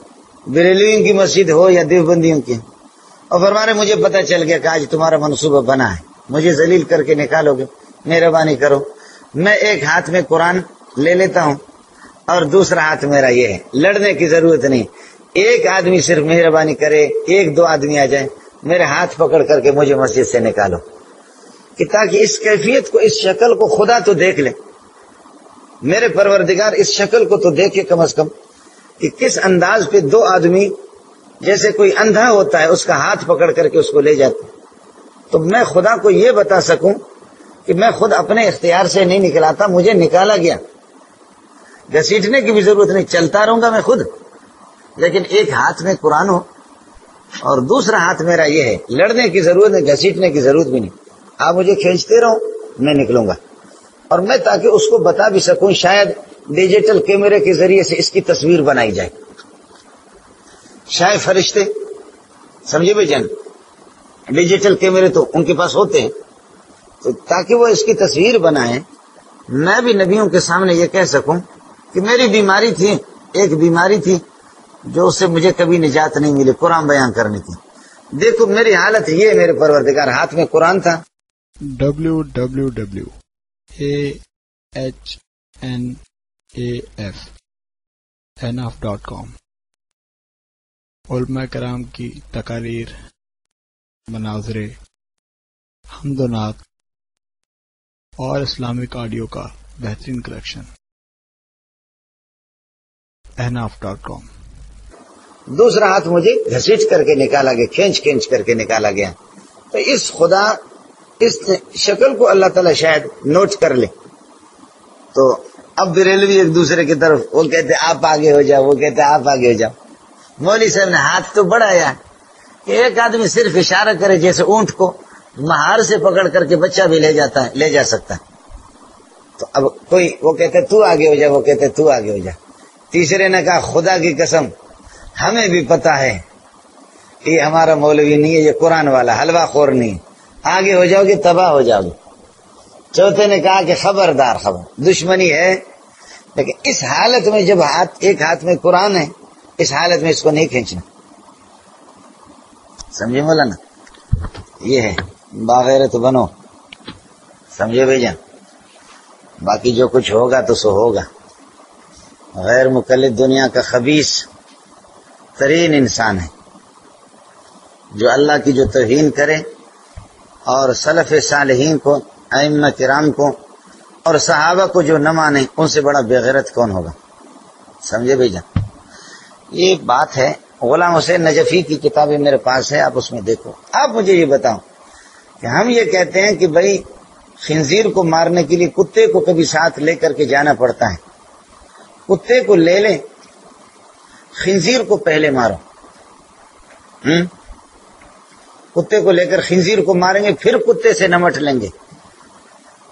بریلیوں کی مسجد ہو یا دیوبندیوں کی۔ اور فرمانے مجھے پتہ چل گیا کہ آج تمہارا منصوبہ بنا ہے۔ مجھے ذلیل کر کے نکالو گے، مہربانی کرو۔ میں ایک ہاتھ میں قرآن لے لیتا ہوں اور دوسرا ہاتھ میرا یہ ہے، لڑنے کی ضرورت نہیں۔ ایک آدمی صرف مہربانی کرے، ایک دو آدمی آ جائے میرے ہاتھ پکڑ کر کے مجھے مسجد سے نکالو۔ کہ تاکہ اس کیفیت کو، اس شکل کو خدا تو دیکھ لے۔ میرے پروردگار، اس شکل کو تو دیکھے کم از کم کہ کس انداز پہ دو آدمی، جیسے کوئی اندھا ہوتا ہے، اس کا ہاتھ پکڑ کر کے اس کو لے جاتے تو میں خدا کو یہ بتا سکوں کہ میں خود اپنے اختیار سے نہیں نکلاتا، مجھے نکالا گیا۔ گسیٹنے کی بھی ضرورت نہیں، چلتا رہوں گا میں خود۔ لیکن ایک ہاتھ میں قرآن ہو اور دوسرا ہاتھ میرا یہ ہے، لڑنے کی ضرورت نہیں گھسیٹنے کی ضرورت بھی نہیں۔ آپ مجھے کھینچتے رہو، میں نکلوں گا۔ اور میں تاکہ اس کو بتا بھی سکوں، شاید ڈیجیٹل کیمرے کے ذریعے سے اس کی تصویر بنائی جائے۔ شاید فرشتے، سمجھے بھائی جان؟ ڈیجیٹل کیمرے تو ان کے پاس ہوتے ہیں۔ تو تاکہ وہ اس کی تصویر بنائیں، میں بھی نبیوں کے سامنے یہ کہہ سکوں کہ میری بیماری تھی، ایک بیماری تھی جو اس سے مجھے کبھی نجات نہیں ملی، قرآن بیان کرنے کی دیکھو، میری حالت یہ میرے پروردگار، ہاتھ میں قرآن تھا۔ W W W A H N A F N of dot com علماء کرام کی تقاریر۔ مناظرے، حمد و نعت اور اسلامک آڈیو کا بہترین کلیکشن۔ احناف ڈاٹ کام۔ دوسرا ہاتھ مجھے گھسیٹ کر کے نکالا گیا، کھینچ کھینچ کر کے نکالا گیا۔ تو اس خدا، اس شکل کو اللہ تعالی شاید نوٹ کر لے۔ تو اب بریلوی ایک دوسرے کی طرف، وہ کہتے آپ آگے ہو جاؤ، وہ کہتے آپ آگے ہو جاؤ۔ مولوی صاحب نے ہاتھ تو بڑھایا۔ کہ ایک آدمی صرف اشارہ کرے جیسے اونٹ کو مہار سے پکڑ کر کے بچہ بھی لے جاتا ہے، لے جا سکتا ہے۔ تو اب کوئی وہ کہتے تو آگے ہو جا، وہ کہتے تو آگے ہو جا۔ تیسرے نے کہا، خدا کی قسم، ہمیں بھی پتا ہے یہ ہمارا مولوی نہیں ہے، یہ قرآن والا، حلوہ خور نہیں۔ آگے ہو جاؤ گے، تباہ ہو جاؤ گے۔ چوتھے نے کہا کہ خبردار خبر، دشمنی ہے۔ لیکن اس حالت میں جب ہاتھ، ایک ہاتھ میں قرآن ہے، اس حالت میں اس کو نہیں کھینچنا۔ سمجھے بولا نا؟ یہ ہے باغیر تو بنو۔ سمجھے بھائی جان؟ باقی جو کچھ ہوگا تو سو ہوگا۔ غیر مقلد دنیا کا خبیص ترین انسان ہے۔ جو اللہ کی جو توہین کرے اور سلف صالحین کو، ائمہ کرام کو اور صحابہ کو جو نہ مانے، ان سے بڑا بغیرت کون ہوگا؟ سمجھے بھائی جان؟ یہ بات ہے غلام حسین نجفی کی کتابیں میرے پاس ہے آپ اس میں دیکھو۔ آپ مجھے یہ بتاؤ کہ ہم یہ کہتے ہیں کہ بھائی، خنزیر کو مارنے کے لیے کتے کو کبھی ساتھ لے کر کے جانا پڑتا ہے۔ کتے کو لے لیں، خنزیر کو پہلے مارو۔ ہم؟ کتے کو لے کر خنزیر کو ماریں گے، پھر کتے سے نمٹ لیں گے۔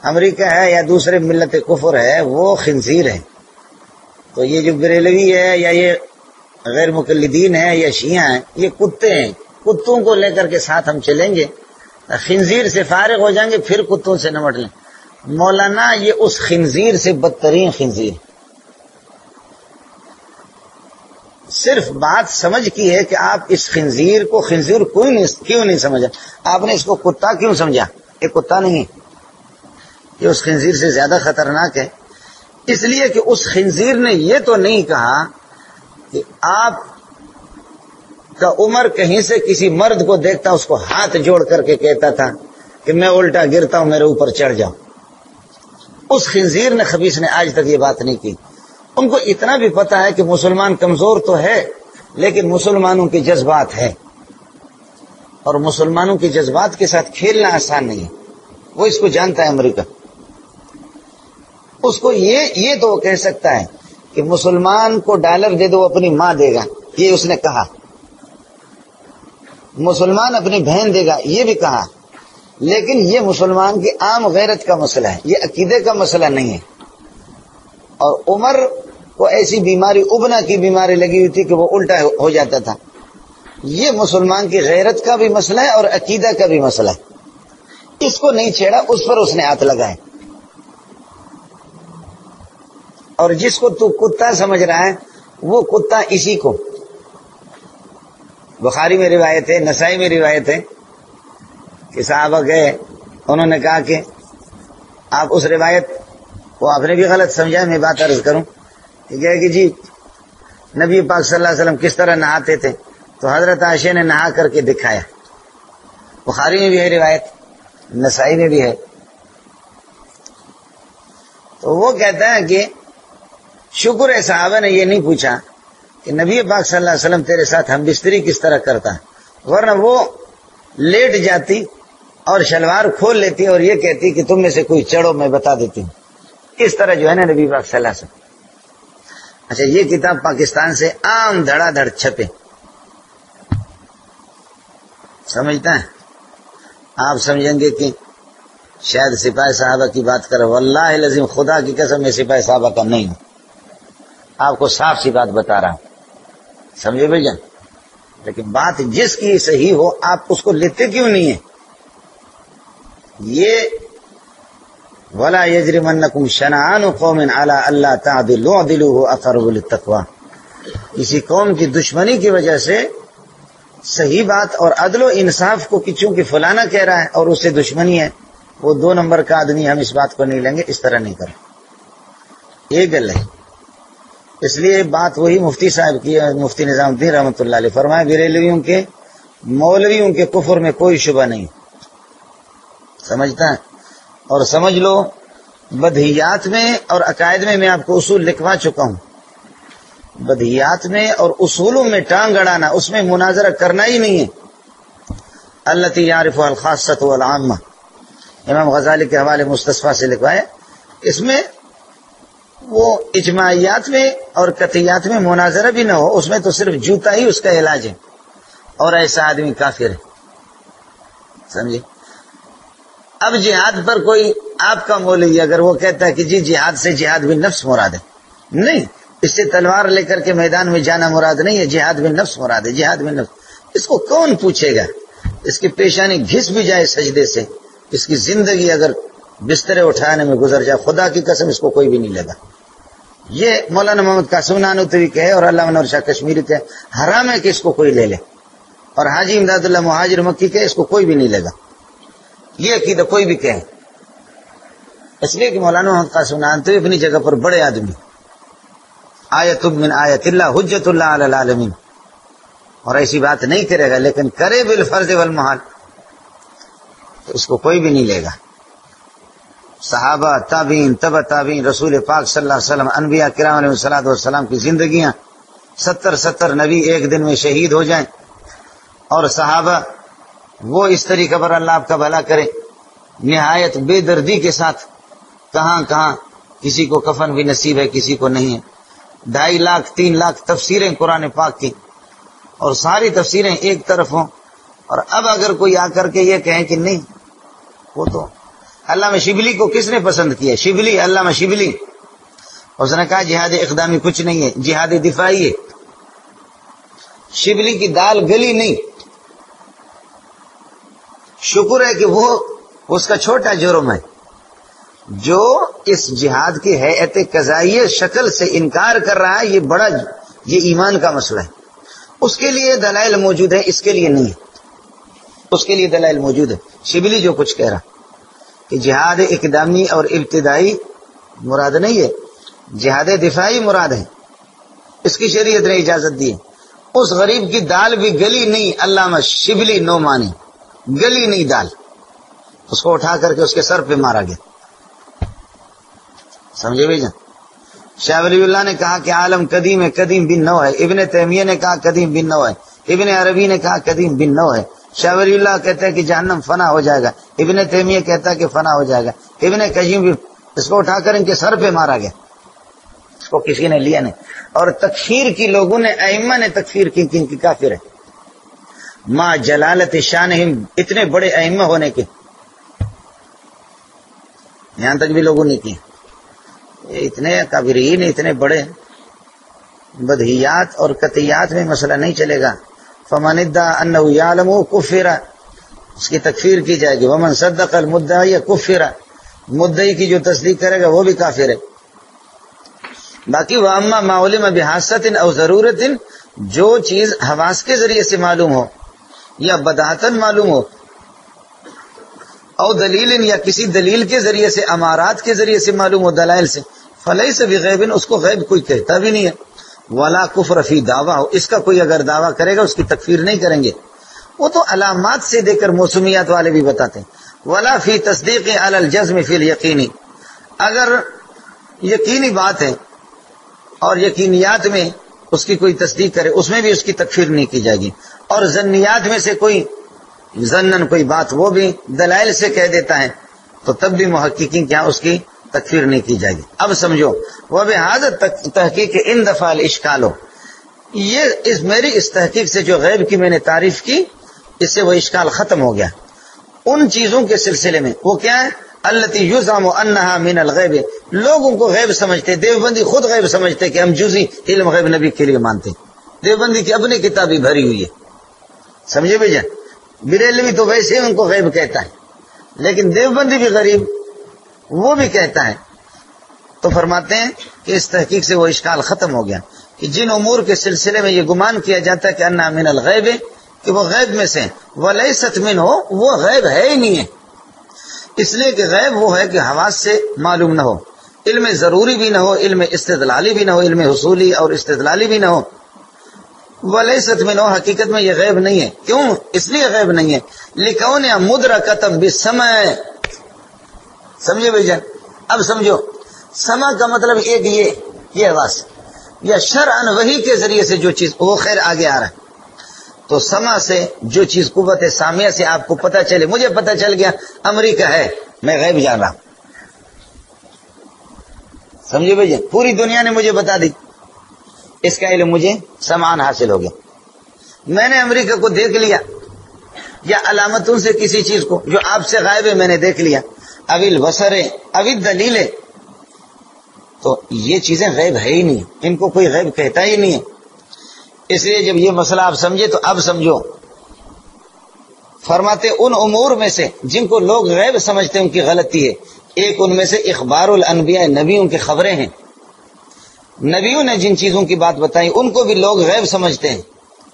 امریکہ ہے یا دوسرے ملت کفر ہے، وہ خنزیر ہے۔ تو یہ جو بریلوی ہے یا یہ غیر مقلدین ہے یا شیعہ ہیں، یہ کتے ہیں۔ کتوں کو لے کر کے ساتھ ہم چلیں گے؟ خنزیر سے فارغ ہو جائیں گے، پھر کتوں سے نمٹ لیں۔ مولانا، یہ اس خنزیر سے بدترین خنزیر۔ صرف بات سمجھ کی ہے کہ آپ اس خنزیر کو، خنزیر کوئی نہیں، کیوں نہیں سمجھا؟ آپ نے اس کو کتا کیوں سمجھا؟ یہ کتا نہیں ہے۔ یہ اس خنزیر سے زیادہ خطرناک ہے۔ اس لیے کہ اس خنزیر نے یہ تو نہیں کہا کہ آپ کا عمر کہیں سے کسی مرد کو دیکھتا، اس کو ہاتھ جوڑ کر کے کہتا تھا کہ میں الٹا گرتا ہوں، میرے اوپر چڑھ جاؤں اس خنزیر نے خبیص نے آج تک یہ بات نہیں کی۔ ان کو اتنا بھی پتا ہے کہ مسلمان کمزور تو ہے، لیکن مسلمانوں کے جذبات ہے اور مسلمانوں کے جذبات کے ساتھ کھیلنا آسان نہیں ہے۔ وہ اس کو جانتا ہے امریکہ۔ اس کو یہ یہ تو وہ کہہ سکتا ہے کہ مسلمان کو ڈالر دے دو اپنی ماں دے گا۔ یہ اس نے کہا۔ مسلمان اپنی بہن دے گا، یہ بھی کہا۔ لیکن یہ مسلمان کی عام غیرت کا مسئلہ ہے، یہ عقیدے کا مسئلہ نہیں ہے۔ اور عمر کو ایسی بیماری، ابنا کی بیماری لگی ہوئی تھی کہ وہ الٹا ہو جاتا تھا۔ یہ مسلمان کی غیرت کا بھی مسئلہ ہے اور عقیدہ کا بھی مسئلہ ہے۔ اس کو نہیں چھیڑا، اس پر اس نے ہاتھ لگائے۔ اور جس کو تو کتا سمجھ رہا ہے، وہ کتا اسی کو۔ بخاری میں روایت ہے، نسائی میں روایت ہے کہ صحابہ گئے، انہوں نے کہا کہ آپ اس روایت کو آپ نے بھی غلط سمجھا، میں بات عرض کروں کہ کہ جی نبی پاک صلی اللہ علیہ وسلم کس طرح نہاتے تھے؟ تو حضرت عائشہ نے نہا کر کے دکھایا۔ بخاری میں بھی ہے روایت، نسائی میں بھی ہے۔ تو وہ کہتا ہے کہ شکر ہے، صحابہ نے یہ نہیں پوچھا کہ نبی پاک صلی اللہ علیہ وسلم تیرے ساتھ ہم بستری کس طرح کرتا۔ ورنہ وہ لیٹ جاتی اور شلوار کھول لیتی اور یہ کہتی کہ تم میں سے کوئی چڑھو، میں بتا دیتی ہوں۔ اس طرح جو ہے نا نبی پاک صلی اللہ علیہ وسلم۔ اچھا یہ کتاب پاکستان سے عام دھڑا دھڑ چھپے۔ سمجھتا ہے؟ آپ سمجھیں گے کہ شاید سپاہی صاحبہ کی بات کرو۔ واللہ لذیم خدا کی قسم میں سپاہی صاحبہ کا نہیں ہوں۔ آپ کو صاف سی بات بتا رہا ہوں۔ سمجھے بھائی جان؟ لیکن بات جس کی صحیح ہو، آپ اس کو لیتے کیوں نہیں ہیں؟ یہ ولا یجرمن کم شنان قوم اعلی اللہ تعدل اقرب التقوا کسی قوم کی دشمنی کی وجہ سے صحیح بات اور عدل و انصاف کو چونکہ فلانا کہہ رہا ہے اور اس سے دشمنی ہے، وہ دو نمبر کا آدمی ہم اس بات کو نہیں لیں گے، اس طرح نہیں کریں۔ یہ گل ہے۔ اس لیے بات وہی مفتی صاحب کی مفتی نظام الدین رحمۃ اللہ علیہ فرمائے، بریلویوں کے مولویوں کے کفر میں کوئی شبہ نہیں۔ سمجھتا ہے؟ اور سمجھ لو بدہیات میں اور عقائد میں میں آپ کو اصول لکھوا چکا ہوں۔ بدہیات میں اور اصولوں میں ٹانگ اڑانا، اس میں مناظرہ کرنا ہی نہیں ہے۔ اللہ یارف الخاصت والعامہ امام غزالی کے حوالے مصطفیٰ سے لکھوائے، اس میں وہ اجماعیات میں اور قطعیات میں مناظرہ بھی نہ ہو، اس میں تو صرف جوتا ہی اس کا علاج ہے۔ اور ایسا آدمی کافر ہے۔ سمجھے؟ اب جہاد پر کوئی آپ کا مولوی اگر وہ کہتا ہے کہ جی جہاد سے جہاد بھی نفس مراد ہے۔ نہیں، اس سے تلوار لے کر کے میدان میں جانا مراد نہیں ہے، جہاد بھی نفس مراد ہے، جہاد بھی نفس۔ اس کو کون پوچھے گا؟ اس کی پیشانی گھس بھی جائے سجدے سے۔ اس کی زندگی اگر بسترے اٹھانے میں گزر جائے، خدا کی قسم اس کو کوئی بھی نہیں لگا یہ مولانا محمد قاسم نانوتوی کہے اور اللہ منور شاہ کشمیری کہ حرام ہے کہ اس کو کوئی لے لے اور حاجی امداد اللہ مہاجر مکی کہ اس کو کوئی بھی نہیں لے گا۔ یہ عقیدہ کوئی بھی کہے۔ اس لیے کہ مولانا محمد قاسم نانوتوی اپنی جگہ پر بڑے آدمی۔ آیت من آیت اللہ، حجت اللہ علی العالمین۔ اور ایسی بات نہیں کرے گا، لیکن کرے بالفرض والمحال۔ تو اس کو کوئی بھی نہیں لے گا۔ صحابہ، تابعین تب تابعین، رسول پاک صلی اللہ علیہ وسلم، انبیاء کرام علیہ صلاحت والسلام کی زندگیاں ستر ستر نبی ایک دن میں شہید ہو جائیں اور صحابہ وہ اس طریقے پر اللہ آپ کا بھلا کرے نہایت بے دردی کے ساتھ کہاں کہاں کسی کو کفن بھی نصیب ہے، کسی کو نہیں ہے۔ ڈھائی لاکھ، تین لاکھ تفسیریں قرآن پاک کی اور ساری تفسیریں ایک طرف ہوں۔ اور اب اگر کوئی آ کر کے یہ کہیں کہ نہیں، وہ تو علامہ شبلی کو کس نے پسند کیا؟ شبلی، علامہ شبلی۔ اس نے کہا جہاد اقدامی کچھ نہیں ہے، جہاد دفاعی ہے۔ شبلی کی دال گلی نہیں۔ شکر ہے کہ وہ اس کا چھوٹا جرم ہے۔ جو اس جہاد کی حیت قضائی شکل سے انکار کر رہا ہے، یہ بڑا، یہ ایمان کا مسئلہ ہے۔ اس کے لیے دلائل موجود ہے اس کے لیے نہیں۔ ہے اس کے لیے دلائل موجود ہے شبلی جو کچھ کہہ رہا۔ کہ جہاد اقدامی اور ابتدائی مراد نہیں ہے۔ جہاد دفاعی مراد ہے۔ اس کی شریعت نے اجازت دی۔ اس غریب کی دال بھی گلی نہیں، علامہ شبلی نو مانی گلی نہیں دال۔ اس کو اٹھا کر کے اس کے سر پہ مارا گیا۔ سمجھے بھائی جان؟ شاہ ولی اللہ نے کہا کہ عالم قدیم ہے، قدیم بن نو ہے۔ ابن تیمیہ نے کہا قدیم بن نو ہے۔ ابن عربی نے کہا قدیم بن نو ہے۔ شاہ ولی اللہ کہتا ہے کہ جہنم فنا ہو جائے گا۔ ابن تیمیہ کہتا ہے کہ فنا ہو جائے گا۔ ابن قیم بھی اس کو اٹھا کر ان کے سر پہ مارا گیا۔ اس کو کسی نے لیا نہیں۔ اور تکفیر کی لوگوں نے، ائمہ نے تکفیر کی کن کی کافر ہے۔ ماں جلالت شان اتنے بڑے ائمہ ہونے کے۔ یہاں تک بھی لوگوں نے کی اتنے کبرین اتنے بڑے۔ بدہیات اور قطعیات میں مسئلہ نہیں چلے گا۔ فماندا ان کفرا اس کی تکفیر کی جائے گی۔ ومن صدق المدا یا کفرا مدعی کی جو تصدیق کرے گا وہ بھی کافر ہے۔ باقی وہ اما معلوم اب او ضرورت، جو چیز حواس کے ذریعے سے معلوم ہو یا بداطن معلوم ہو، او دلیل یا کسی دلیل کے ذریعے سے، امارات کے ذریعے سے معلوم ہو، دلائل سے فلحی سے بھی غیب اس کو غیب کوئی کہتا بھی نہیں ہے۔ ولا کفر فی دعویٰ ہو اس کا کوئی اگر دعویٰ کرے گا، اس کی تکفیر نہیں کریں گے۔ وہ تو علامات سے دے کر موسمیات والے بھی بتاتے ہیں۔ ولا فی تصدیق الجزم فی یقینی اگر یقینی بات ہے اور یقینیات میں اس کی کوئی تصدیق کرے، اس میں بھی اس کی تکفیر نہیں کی جائے گی۔ اور ضنیات میں سے کوئی زنن، کوئی بات وہ بھی دلائل سے کہہ دیتا ہے، تو تب بھی محققین کیا اس کی تکفیر نہیں کی جائے گی۔ اب سمجھو، وہ حاضر تحقیق ان دفعہ اشکال ہو۔ یہ اس میری اس تحقیق سے جو غیب کی میں نے تعریف کی، اس سے وہ اشکال ختم ہو گیا۔ ان چیزوں کے سلسلے میں وہ کیا ہے؟ اللہ یوزام انہا من الغیب۔ لوگوں کو غیب سمجھتے، دیوبندی خود غیب سمجھتے کہ ہم جزی علم غیب نبی کے لیے مانتے دیوبندی کی اپنی کتابی بھری ہوئی ہے۔ سمجھے بھائی جان، بریلوی تو ویسے ان کو غیب کہتا ہے، لیکن دیوبندی بھی غریب۔ وہ بھی کہتا ہے، تو فرماتے ہیں کہ اس تحقیق سے وہ اشکال ختم ہو گیا کہ جن امور کے سلسلے میں یہ گمان کیا جاتا ہے کہ انا من الغیب، کہ وہ غیب میں سے وہ لئی ستمن ہو وہ غیب ہے ہی نہیں ہے۔ اس لیے کہ غیب وہ ہے کہ حواس سے معلوم نہ ہو، علم ضروری بھی نہ ہو، علم استدلالی بھی نہ ہو، علم حصولی اور استدلالی بھی نہ ہو۔ وہ لئی ستمن ہو حقیقت میں یہ غیب نہیں ہے۔ کیوں؟ اس لیے غیب نہیں ہے۔ لکھون یا مدر قتم بھی سمے سمجھے بھائی جان؟ اب سمجھو۔ سما کا مطلب ایک یہ یہ آواز۔ یا شر ان وہی کے ذریعے سے جو چیز، وہ خیر آگے آ رہا ہے۔ تو سما سے جو چیز قوت سامیہ سے آپ کو پتا چلے، مجھے پتا چل گیا، امریکہ ہے۔ میں غیب جان رہا ہوں۔ سمجھے بھائی پوری دنیا نے مجھے بتا دی۔ اس کا علم مجھے سامان حاصل ہو گیا۔ میں نے امریکہ کو دیکھ لیا۔ یا علامتوں سے کسی چیز کو، جو آپ سے غائب ہے، میں نے دیکھ لیا۔ ابل وسرے ابل دلیل تو یہ چیزیں غیب ہے ہی نہیں، ان کو کوئی غیب کہتا ہی نہیں ہے۔ اس لیے جب یہ مسئلہ آپ سمجھے تو اب سمجھو۔ فرماتے ان امور میں سے جن کو لوگ غیب سمجھتے ہیں، ان کی غلطی ہے۔ ایک ان میں سے اخبار الانبیاء نبیوں کی خبریں ہیں۔ نبیوں نے جن چیزوں کی بات بتائی، ان کو بھی لوگ غیب سمجھتے ہیں۔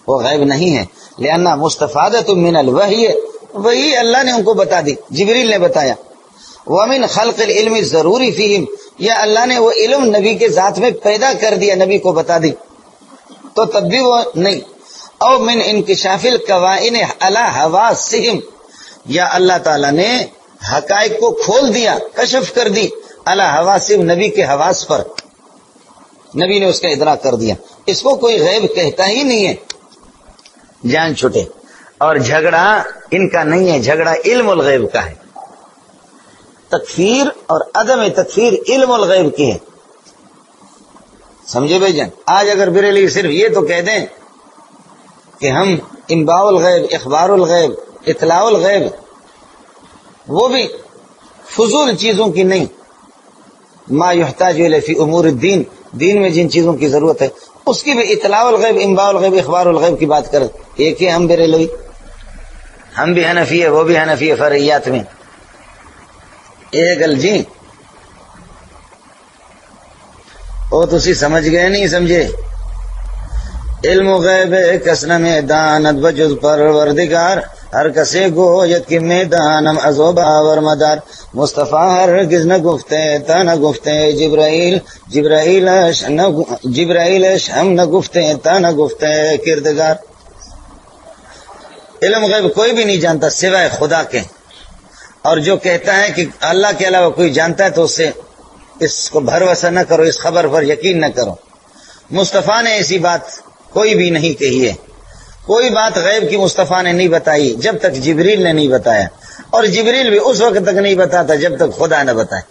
وہ غیب نہیں ہے لہنا مستفادت من الوحی وہی اللہ نے ان کو بتا دی، جبریل نے بتایا۔ ومن خلق العلم ضروری فیم یا اللہ نے وہ علم نبی کے ذات میں پیدا کر دیا، نبی کو بتا دی۔ تو تب بھی وہ نہیں۔ او من انکشاف القوائن اللہ ہوا سہم یا اللہ تعالی نے حقائق کو کھول دیا، کشف کر دی اللہ ہوا سم نبی کے حواس پر۔ نبی نے اس کا ادراک کر دیا۔ اس کو کوئی غیب کہتا ہی نہیں ہے۔ جان چھٹے۔ اور جھگڑا ان کا نہیں ہے، جھگڑا علم الغیب کا ہے۔ تکفیر اور عدم تکفیر علم الغیب کی ہے۔ سمجھے بھائی جان، آج اگر بریلی صرف یہ تو کہہ دیں کہ ہم امبا الغیب، اخبار الغیب، اطلاع الغیب، وہ بھی فضول چیزوں کی نہیں۔ ما یحتاج فی امور الدین، دین میں جن چیزوں کی ضرورت ہے، اس کی بھی اطلاع الغیب امبا الغیب، اخبار الغیب کی بات کر ایک ہی ہم بریلوی؟ ہم بھی حنفی ہے وہ بھی حنفی ہے فرعیات میں۔ یہ گل جی۔ وہ تھی سمجھ گئے نہیں سمجھے؟ علم غیب کسن میں دانت بجز پر وردگار ہر کسے گو یت کی میدانم ازو باور، مدار۔ مصطفیٰ ہر گز نہ گفتے، تا نہ گفتے۔ جبرائیل جبرائیل جبرائیل ہم نہ گفتے، تا نہ گفتے، کردگار۔ علم غیب کوئی بھی نہیں جانتا سوائے خدا کے۔ اور جو کہتا ہے کہ اللہ کے علاوہ کوئی جانتا ہے تو اس سے اس کو بھروسہ نہ کرو، اس خبر پر یقین نہ کرو۔ مصطفیٰ نے ایسی بات کوئی بھی نہیں کہی ہے۔ کوئی بات غیب کی مصطفیٰ نے نہیں بتائی، جب تک جبریل نے نہیں بتایا۔ اور جبریل بھی اس وقت تک نہیں بتاتا جب تک خدا نہ بتائے۔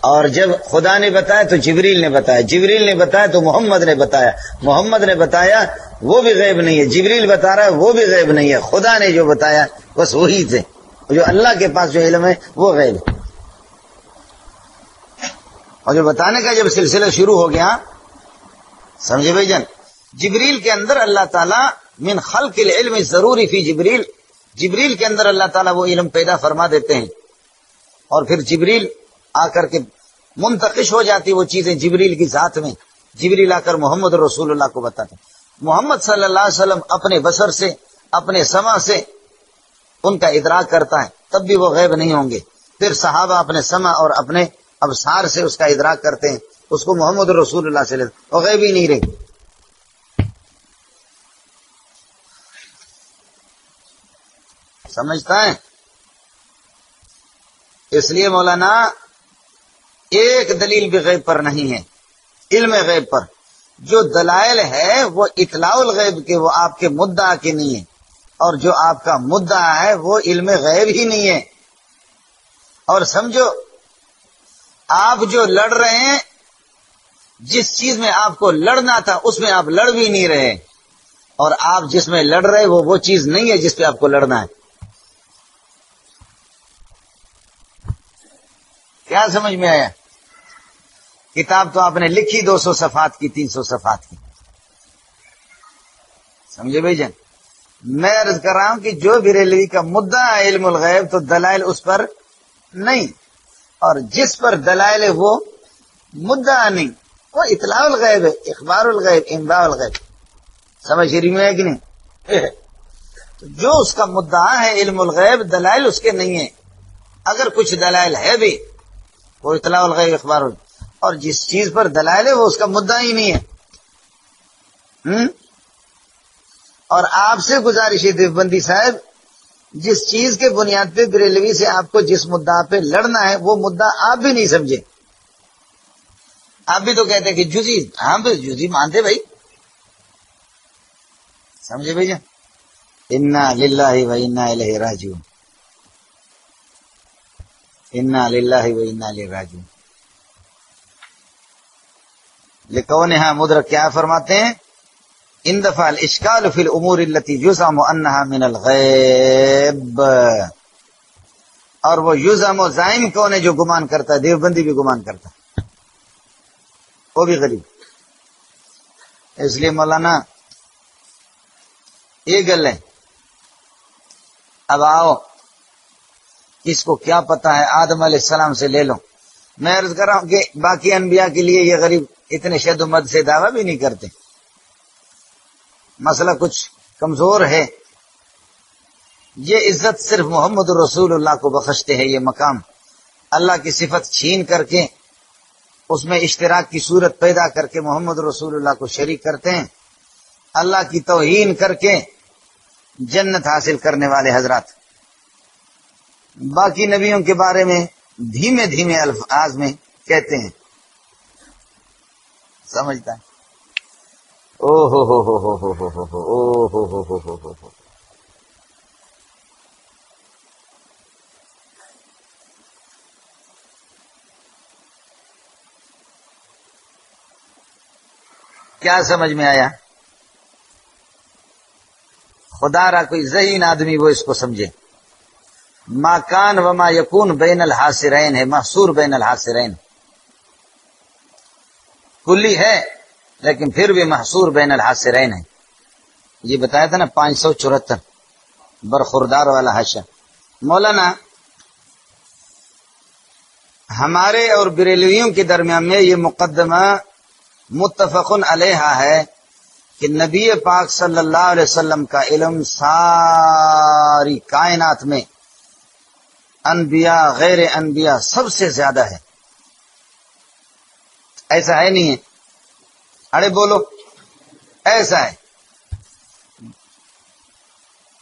اور جب خدا نے بتایا تو جبریل نے بتایا۔ جبریل نے بتایا تو محمد نے بتایا۔ محمد نے بتایا وہ بھی غیب نہیں ہے۔ جبریل بتا رہا ہے وہ بھی غیب نہیں ہے۔ خدا نے جو بتایا بس وہی تھے۔ جو اللہ کے پاس جو علم ہے، وہ غیب اور جو بتانے کا جب سلسلہ شروع ہو گیا، سمجھے بھائی جان، جبریل کے اندر اللہ تعالیٰ من خلق العلم ضروری فی جبریل جبریل کے اندر اللہ تعالیٰ وہ علم پیدا فرما دیتے ہیں۔ اور پھر جبریل آ کر کے منتقش ہو جاتی وہ چیزیں جبریل کی ذات میں۔ جبریل آ کر محمد رسول اللہ کو بتاتے محمد صلی اللہ علیہ وسلم اپنے بسر سے، اپنے سما سے ان کا ادراک کرتا ہے، تب بھی وہ غیب نہیں ہوں گے۔ پھر صحابہ اپنے سما اور اپنے ابسار سے اس کا ادراک کرتے ہیں۔ اس کو محمد رسول اللہ سے لیتے وہ غیب ہی نہیں رہے سمجھتا ہے؟ اس لیے مولانا، ایک دلیل بھی غیب پر نہیں ہے۔ علم غیب پر۔ جو دلائل ہے، وہ اطلاع الغیب کے، وہ آپ کے مدعا کے نہیں ہے اور جو آپ کا مدعا ہے وہ علم غیب ہی نہیں ہے۔ اور سمجھو، آپ جو لڑ رہے ہیں، جس چیز میں آپ کو لڑنا تھا، اس میں آپ لڑ بھی نہیں رہے۔ اور آپ جس میں لڑ رہے، وہ وہ چیز نہیں ہے جس پہ آپ کو لڑنا ہے۔ کیا سمجھ میں آیا؟ کتاب تو آپ نے لکھی دو سو صفات کی، تین سو صفات کی۔ سمجھے بھائی جان؟ میں عرض کر رہا ہوں کہ جو بریلوی کا مدعا ہے علم الغیب، تو دلائل اس پر نہیں۔ اور جس پر دلائل ہے وہ مدعا نہیں۔ وہ اطلاع الغیب ہے، اخبار الغیب امبا الغیب۔ سمجھ رہی میں ہے کہ نہیں؟ جو اس کا مدعا ہے علم الغیب، دلائل اس کے نہیں ہے اگر کچھ دلائل ہے بھی، وہ اطلاع الغیب، اخبار اور جس چیز پر دلائل ہے، وہ اس کا مدعا ہی نہیں ہے۔ اور آپ سے گزارش ہے دیوبندی صاحب، جس چیز کے بنیاد پہ بریلوی سے آپ کو جس مدعا پہ لڑنا ہے، وہ مدعا آپ بھی نہیں سمجھے۔ آپ بھی تو کہتے ہیں کہ جزی ہم ہاں بھی جزی مانتے بھائی۔ سمجھے بھائی انا للہ و انا الہ راجعون۔ انا للہ و انا الیہ راجعون۔ لکھو ہاں مدرک کیا فرماتے ہیں؟ ان دفعہ الاشکال فی الامور التي یزعم انها من الغیب. اور وہ یزعم و زائم کون ہے جو گمان کرتا ہے؟ دیوبندی بھی گمان کرتا ہے. وہ بھی غریب. اس لیے مولانا، یہ گل ہے. اب آؤ، اس کو کیا پتا ہے؟ آدم علیہ السلام سے لے لو. میں عرض کر رہا ہوں کہ باقی انبیاء کے لیے یہ غریب اتنے شد و مد سے دعویٰ بھی نہیں کرتے. مسئلہ کچھ کمزور ہے۔ یہ عزت صرف محمد رسول اللہ کو بخشتے ہیں، یہ مقام اللہ کی صفت چھین کر کے، اس میں اشتراک کی صورت پیدا کر کے محمد رسول اللہ کو شریک کرتے ہیں۔ اللہ کی توہین کر کے جنت حاصل کرنے والے حضرات۔ باقی نبیوں کے بارے میں دھیمے دھیمے الفاظ میں کہتے ہیں۔ سمجھتا ہے۔ او کیا سمجھ میں آیا؟ خدا را کوئی ذہین آدمی وہ اس کو سمجھے۔ ماکان وما یقون بین الحاصرین ہے، محصور بین الحاصرین۔ کلی ہے۔ لیکن پھر بھی محصور بین الحاصرین ہے یہ بتایا تھا نا پانچ سو چورہتر برخوردار والا حشر۔ مولانا، ہمارے اور بریلویوں کے درمیان میں یہ مقدمہ متفقن علیہ ہے کہ نبی پاک صلی اللہ علیہ وسلم کا علم ساری کائنات میں انبیاء، غیر انبیاء سب سے زیادہ ہے۔ ایسا ہے نہیں ہے۔ ارے بولو، ایسا ہے۔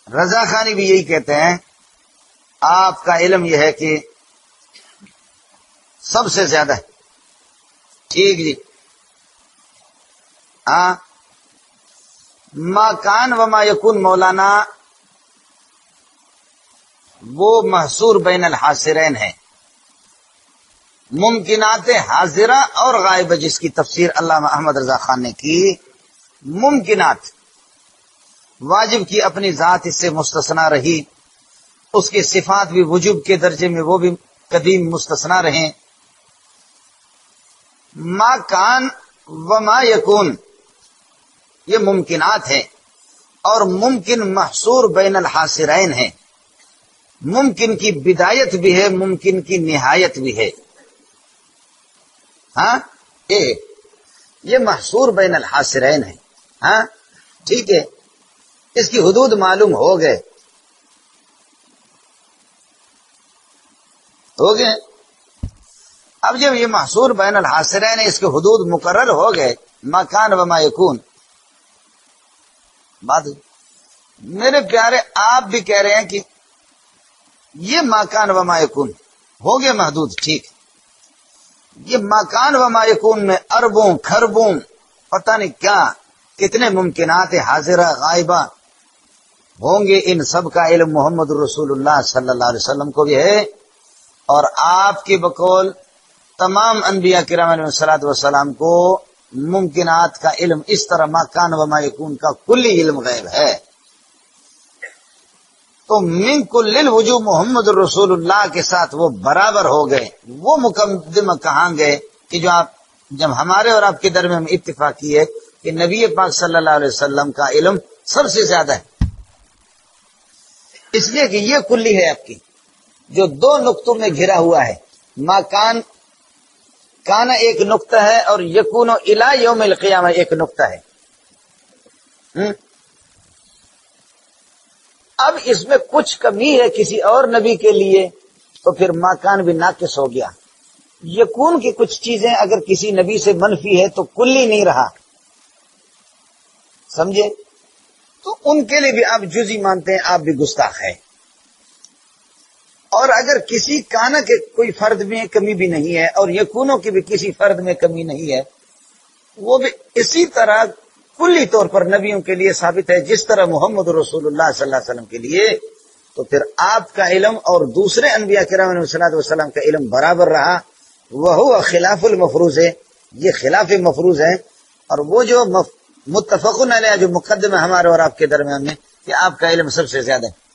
رضا خانی بھی یہی کہتے ہیں، آپ کا علم یہ ہے کہ سب سے زیادہ ہے ٹھیک جی۔ ہاں ما کان و ما یکون مولانا، وہ محصور بین الحاصرین ہے ممکنات حاضرہ اور غائبہ جس کی تفسیر علامہ احمد رضا خان نے کی، ممکنات واجب کی اپنی ذات اس سے مستثنا رہی، اس کی صفات بھی وجوب کے درجے میں وہ بھی قدیم مستثنا رہے ما کان و ما یکون، یہ ممکنات ہیں اور ممکن محصور بین الحاصرین ہے ممکن کی بدایت بھی ہے، ممکن کی نہایت بھی ہے۔ ہاں؟ یہ محصور بین الحاصرین ہے ہاں؟ ٹھیک ہے، اس کی حدود معلوم ہو گئے۔ ہو گئے۔ اب جب یہ محصور بین الحاصرین ہے اس کے حدود مقرر ہو گئے، مکان و ما یکون۔ بات میرے پیارے، آپ بھی کہہ رہے ہیں کہ یہ مکان و ما یکون۔ ہو گئے محدود، ٹھیک۔ یہ مکان و مایکون میں اربوں، کھربوں، پتہ نہیں کیا، کتنے ممکنات حاضرہ، غائبہ ہوں گے ان سب کا علم محمد رسول اللہ صلی اللہ علیہ وسلم کو بھی ہے۔ اور آپ کے بقول تمام انبیاء کرام علیہ صلاحت وسلام کو ممکنات کا علم اس طرح مکان و مایکون کا کلی علم غیب ہے۔ تو من کل وجوہ محمد رسول اللہ کے ساتھ وہ برابر ہو گئے، وہ مقدمہ کہاں گئے کہ جو آپ، جب ہمارے اور آپ کے درمیان اتفاق کی ہے کہ نبی پاک صلی اللہ علیہ وسلم کا علم سب سے زیادہ ہے۔ اس لیے کہ یہ کلی ہے آپ کی، جو دو نقطوں میں گھرا ہوا ہے۔ ماں کان کانا ایک نقطہ ہے اور یقون و الا یوم القیامہ ایک نقطہ ہے۔ اب اس میں کچھ کمی ہے کسی اور نبی کے لیے، تو پھر ماکان بھی ناقص ہو گیا۔ یقون کی کچھ چیزیں اگر کسی نبی سے منفی ہے تو کلی نہیں رہا۔ سمجھے؟ تو ان کے لیے بھی آپ جزی مانتے ہیں، آپ بھی گستاخ ہے اور اگر کسی کانا کے کوئی فرد میں کمی بھی نہیں ہے اور یقونوں کی بھی کسی فرد میں کمی نہیں ہے، وہ بھی اسی طرح کلی طور پر نبیوں کے لیے ثابت ہے، جس طرح محمد رسول اللہ صلی اللہ علیہ وسلم کے لیے، تو پھر آپ کا علم اور دوسرے انبیاء کرام علیہ صلاح وسلم کا علم برابر رہا۔ وہ خلاف المفروض ہے۔ یہ خلاف مفروض ہے اور وہ جو متفق علیہ، جو مقدم ہے ہمارے اور آپ کے درمیان میں کہ آپ کا علم سب سے زیادہ ہے۔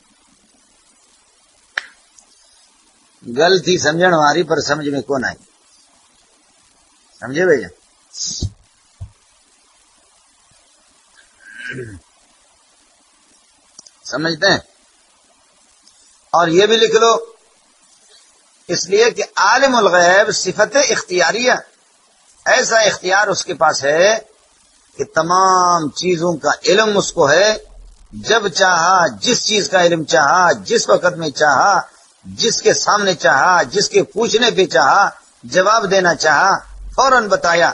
غلطی سمجھن ہماری پر سمجھ میں کون آئی سمجھے بھیا سمجھتے ہیں؟ اور یہ بھی لکھ لو، اس لیے کہ عالم الغیب صفت اختیاریہ، ایسا اختیار اس کے پاس ہے کہ تمام چیزوں کا علم اس کو ہے، جب چاہا، جس چیز کا علم چاہا، جس وقت میں چاہا، جس کے سامنے چاہا، جس کے پوچھنے پہ چاہا، جواب دینا چاہا، فوراً بتایا،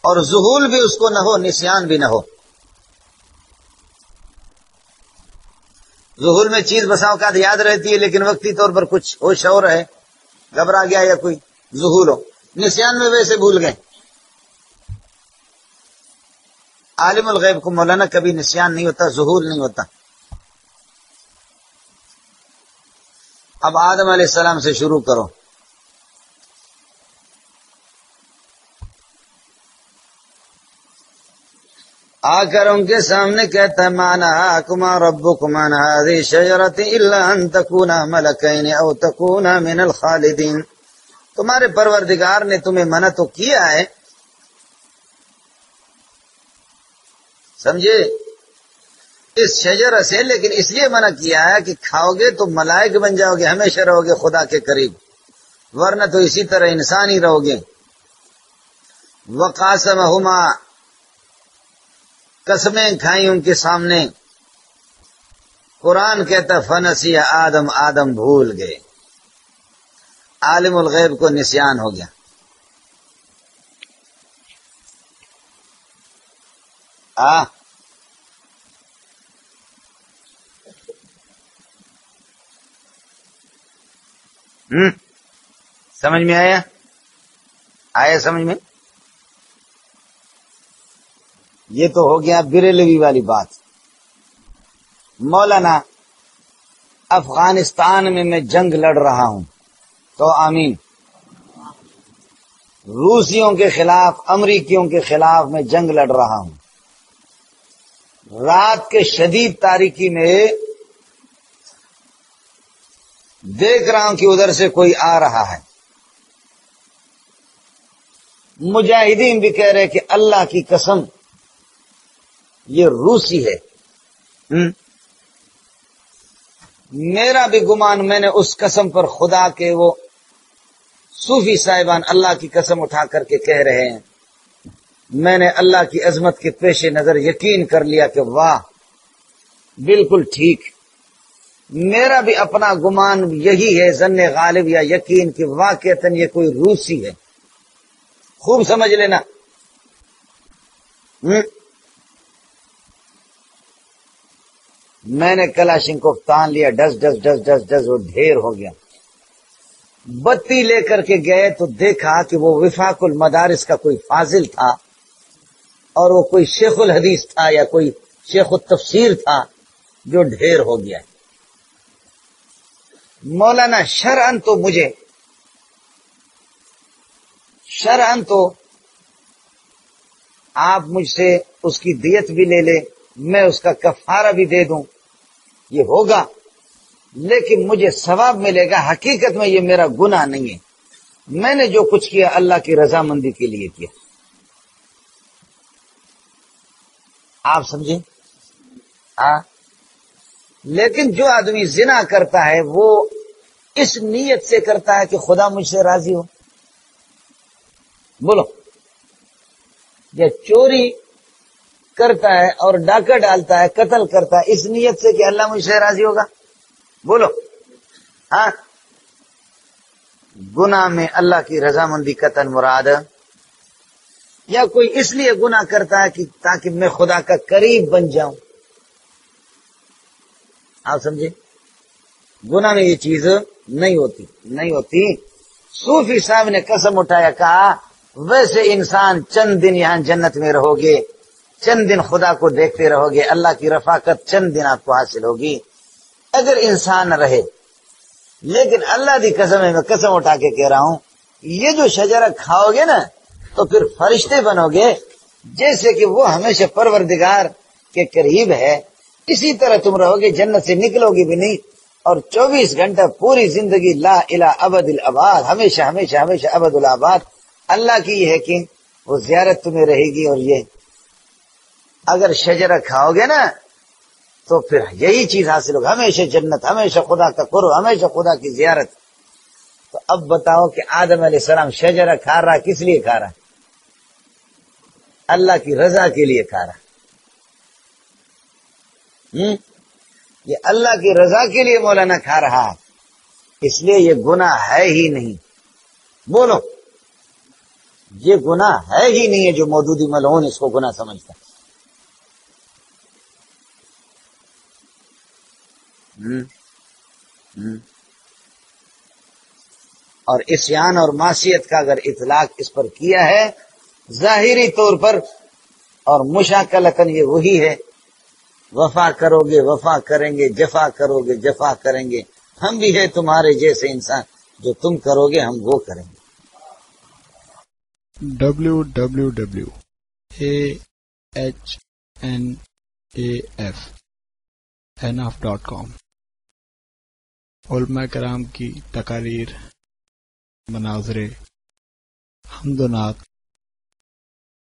اور ظہول بھی اس کو نہ ہو، نسیان بھی نہ ہو۔ ظہول میں چیز بسا اوقات یاد رہتی ہے، لیکن وقتی طور پر کچھ ہوش ہو رہے گھبرا گیا یا کوئی ظہول ہو۔ نسیان میں ویسے بھول گئے۔ عالم الغیب کو مولانا کبھی نسیان نہیں ہوتا ظہول نہیں ہوتا۔ اب آدم علیہ السلام سے شروع کرو۔ آ کر ان کے سامنے کہتا مانا کما ربو کمانا شجرت اللہ تکونا ملکین او تکونا من الخالدین تمہارے پروردگار نے تمہیں منع تو کیا ہے؟ سمجھے؟ اس شجر سے لیکن اس لیے منع کیا ہے کہ کھاؤ گے تو ملائک بن جاؤ گے، ہمیشہ رہو گے خدا کے قریب۔ ورنہ تو اسی طرح انسان ہی رہو گے۔ وقاسم قسمیں کھائی ان کے سامنے۔ قرآن کہتا فنسی آدم آدم بھول گئے۔ عالم الغیب کو نسیان ہو گیا۔ آ۔ ہوں سمجھ میں آیا؟ آیا سمجھ میں؟ یہ تو ہو گیا بریلوی والی بات۔ مولانا، افغانستان میں میں جنگ لڑ رہا ہوں۔ تو آمین۔ روسیوں کے خلاف، امریکیوں کے خلاف میں جنگ لڑ رہا ہوں۔ رات کے شدید تاریکی میں دیکھ رہا ہوں کہ ادھر سے کوئی آ رہا ہے۔ مجاہدین بھی کہہ رہے کہ اللہ کی قسم یہ روسی ہے۔ میرا بھی گمان میں نے اس قسم پر خدا کے وہ صوفی صاحبان اللہ کی قسم اٹھا کر کے کہہ رہے ہیں۔ میں نے اللہ کی عظمت کے پیش نظر یقین کر لیا کہ واہ، بالکل ٹھیک۔ میرا بھی اپنا گمان یہی ہے ضن غالب یا یقین کہ واقع یہ کوئی روسی ہے۔ خوب سمجھ لینا۔ میں نے کلاشن کو تان لیا ڈس ڈس ڈس ڈس ڈس وہ ڈھیر ہو گیا۔ بتی لے کر کے گئے تو دیکھا کہ وہ وفاق المدارس کا کوئی فاضل تھا اور وہ کوئی شیخ الحدیث تھا یا کوئی شیخ التفسیر تھا جو ڈھیر ہو گیا۔ مولانا شرعن تو مجھے، شرعن تو آپ مجھ سے اس کی دیت بھی لے لے، میں اس کا کفارہ بھی دے دوں۔ یہ ہوگا، لیکن مجھے ثواب ملے گا، حقیقت میں یہ میرا گناہ نہیں ہے۔ میں نے جو کچھ کیا، اللہ کی رضامندی کے لیے کیا۔ آپ سمجھیں؟ لیکن جو آدمی زنا کرتا ہے، وہ اس نیت سے کرتا ہے کہ خدا مجھ سے راضی ہو۔ بولو یا چوری کرتا ہے اور ڈاکہ ڈالتا ہے، قتل کرتا ہے، اس نیت سے کہ اللہ مجھ سے راضی ہوگا؟ بولو۔ ہاں؟ گنا میں اللہ کی رضامندی، قتل، مراد۔ یا کوئی اس لیے گنا کرتا ہے کہ تاکہ میں خدا کا قریب بن جاؤں۔ آپ سمجھے گنا میں یہ چیز نہیں ہوتی نہیں ہوتی۔ صوفی صاحب نے قسم اٹھایا، کہا، ویسے انسان چند دن یہاں جنت میں رہو گے۔ چند دن خدا کو دیکھتے رہو گے، اللہ کی رفاقت چند دن آپ کو حاصل ہوگی۔ اگر انسان رہے، لیکن اللہ کی قسم ہے، میں قسم اٹھا کے کہہ رہا ہوں، یہ جو شجرہ کھاؤ گے نا، تو پھر فرشتے بنو گے، جیسے کہ وہ ہمیشہ پروردگار کے قریب ہے۔ اسی طرح تم رہو گے، جنت سے نکلو گی بھی نہیں، اور چوبیس گھنٹہ پوری زندگی لا الہ ابد الاباد، ہمیشہ ہمیشہ ہمیشہ ابد الاباد۔ اللہ کی یہ ہے کہ وہ زیارت تمہیں رہے گی اور یہ اگر شجرہ کھاؤ گے نا، تو پھر یہی چیز حاصل ہوگا ہمیشہ جنت، ہمیشہ خدا کا قرب، ہمیشہ خدا کی زیارت۔ تو اب بتاؤ کہ آدم علیہ السلام شجرہ کھا رہا، کس لیے کھا رہا؟ اللہ کی رضا کے لیے کھا رہا۔ یہ اللہ کی رضا کے لیے مولانا کھا رہا اس لیے یہ گنا ہے ہی نہیں۔ بولو۔ یہ گناہ ہے ہی نہیں ہے جو مودودی ملعون اس کو گناہ سمجھتا۔ ہے اور اسیان اور معصیت کا اگر اطلاق اس پر کیا ہے، ظاہری طور پر اور مشاکلتن یہ وہی ہے، وفا کرو گے وفا کریں گے، جفا کرو گے جفا کریں گے۔ ہم بھی ہے تمہارے جیسے انسان، جو تم کرو گے ہم وہ کریں گے۔ W W W A H N A F N of dot com. علماء کرام کی تقاریر، مناظرے، حمد و نعت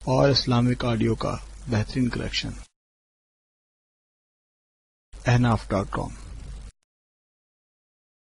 اور اسلامک آڈیو کا بہترین کلیکشن۔ احناف ڈاٹ کام۔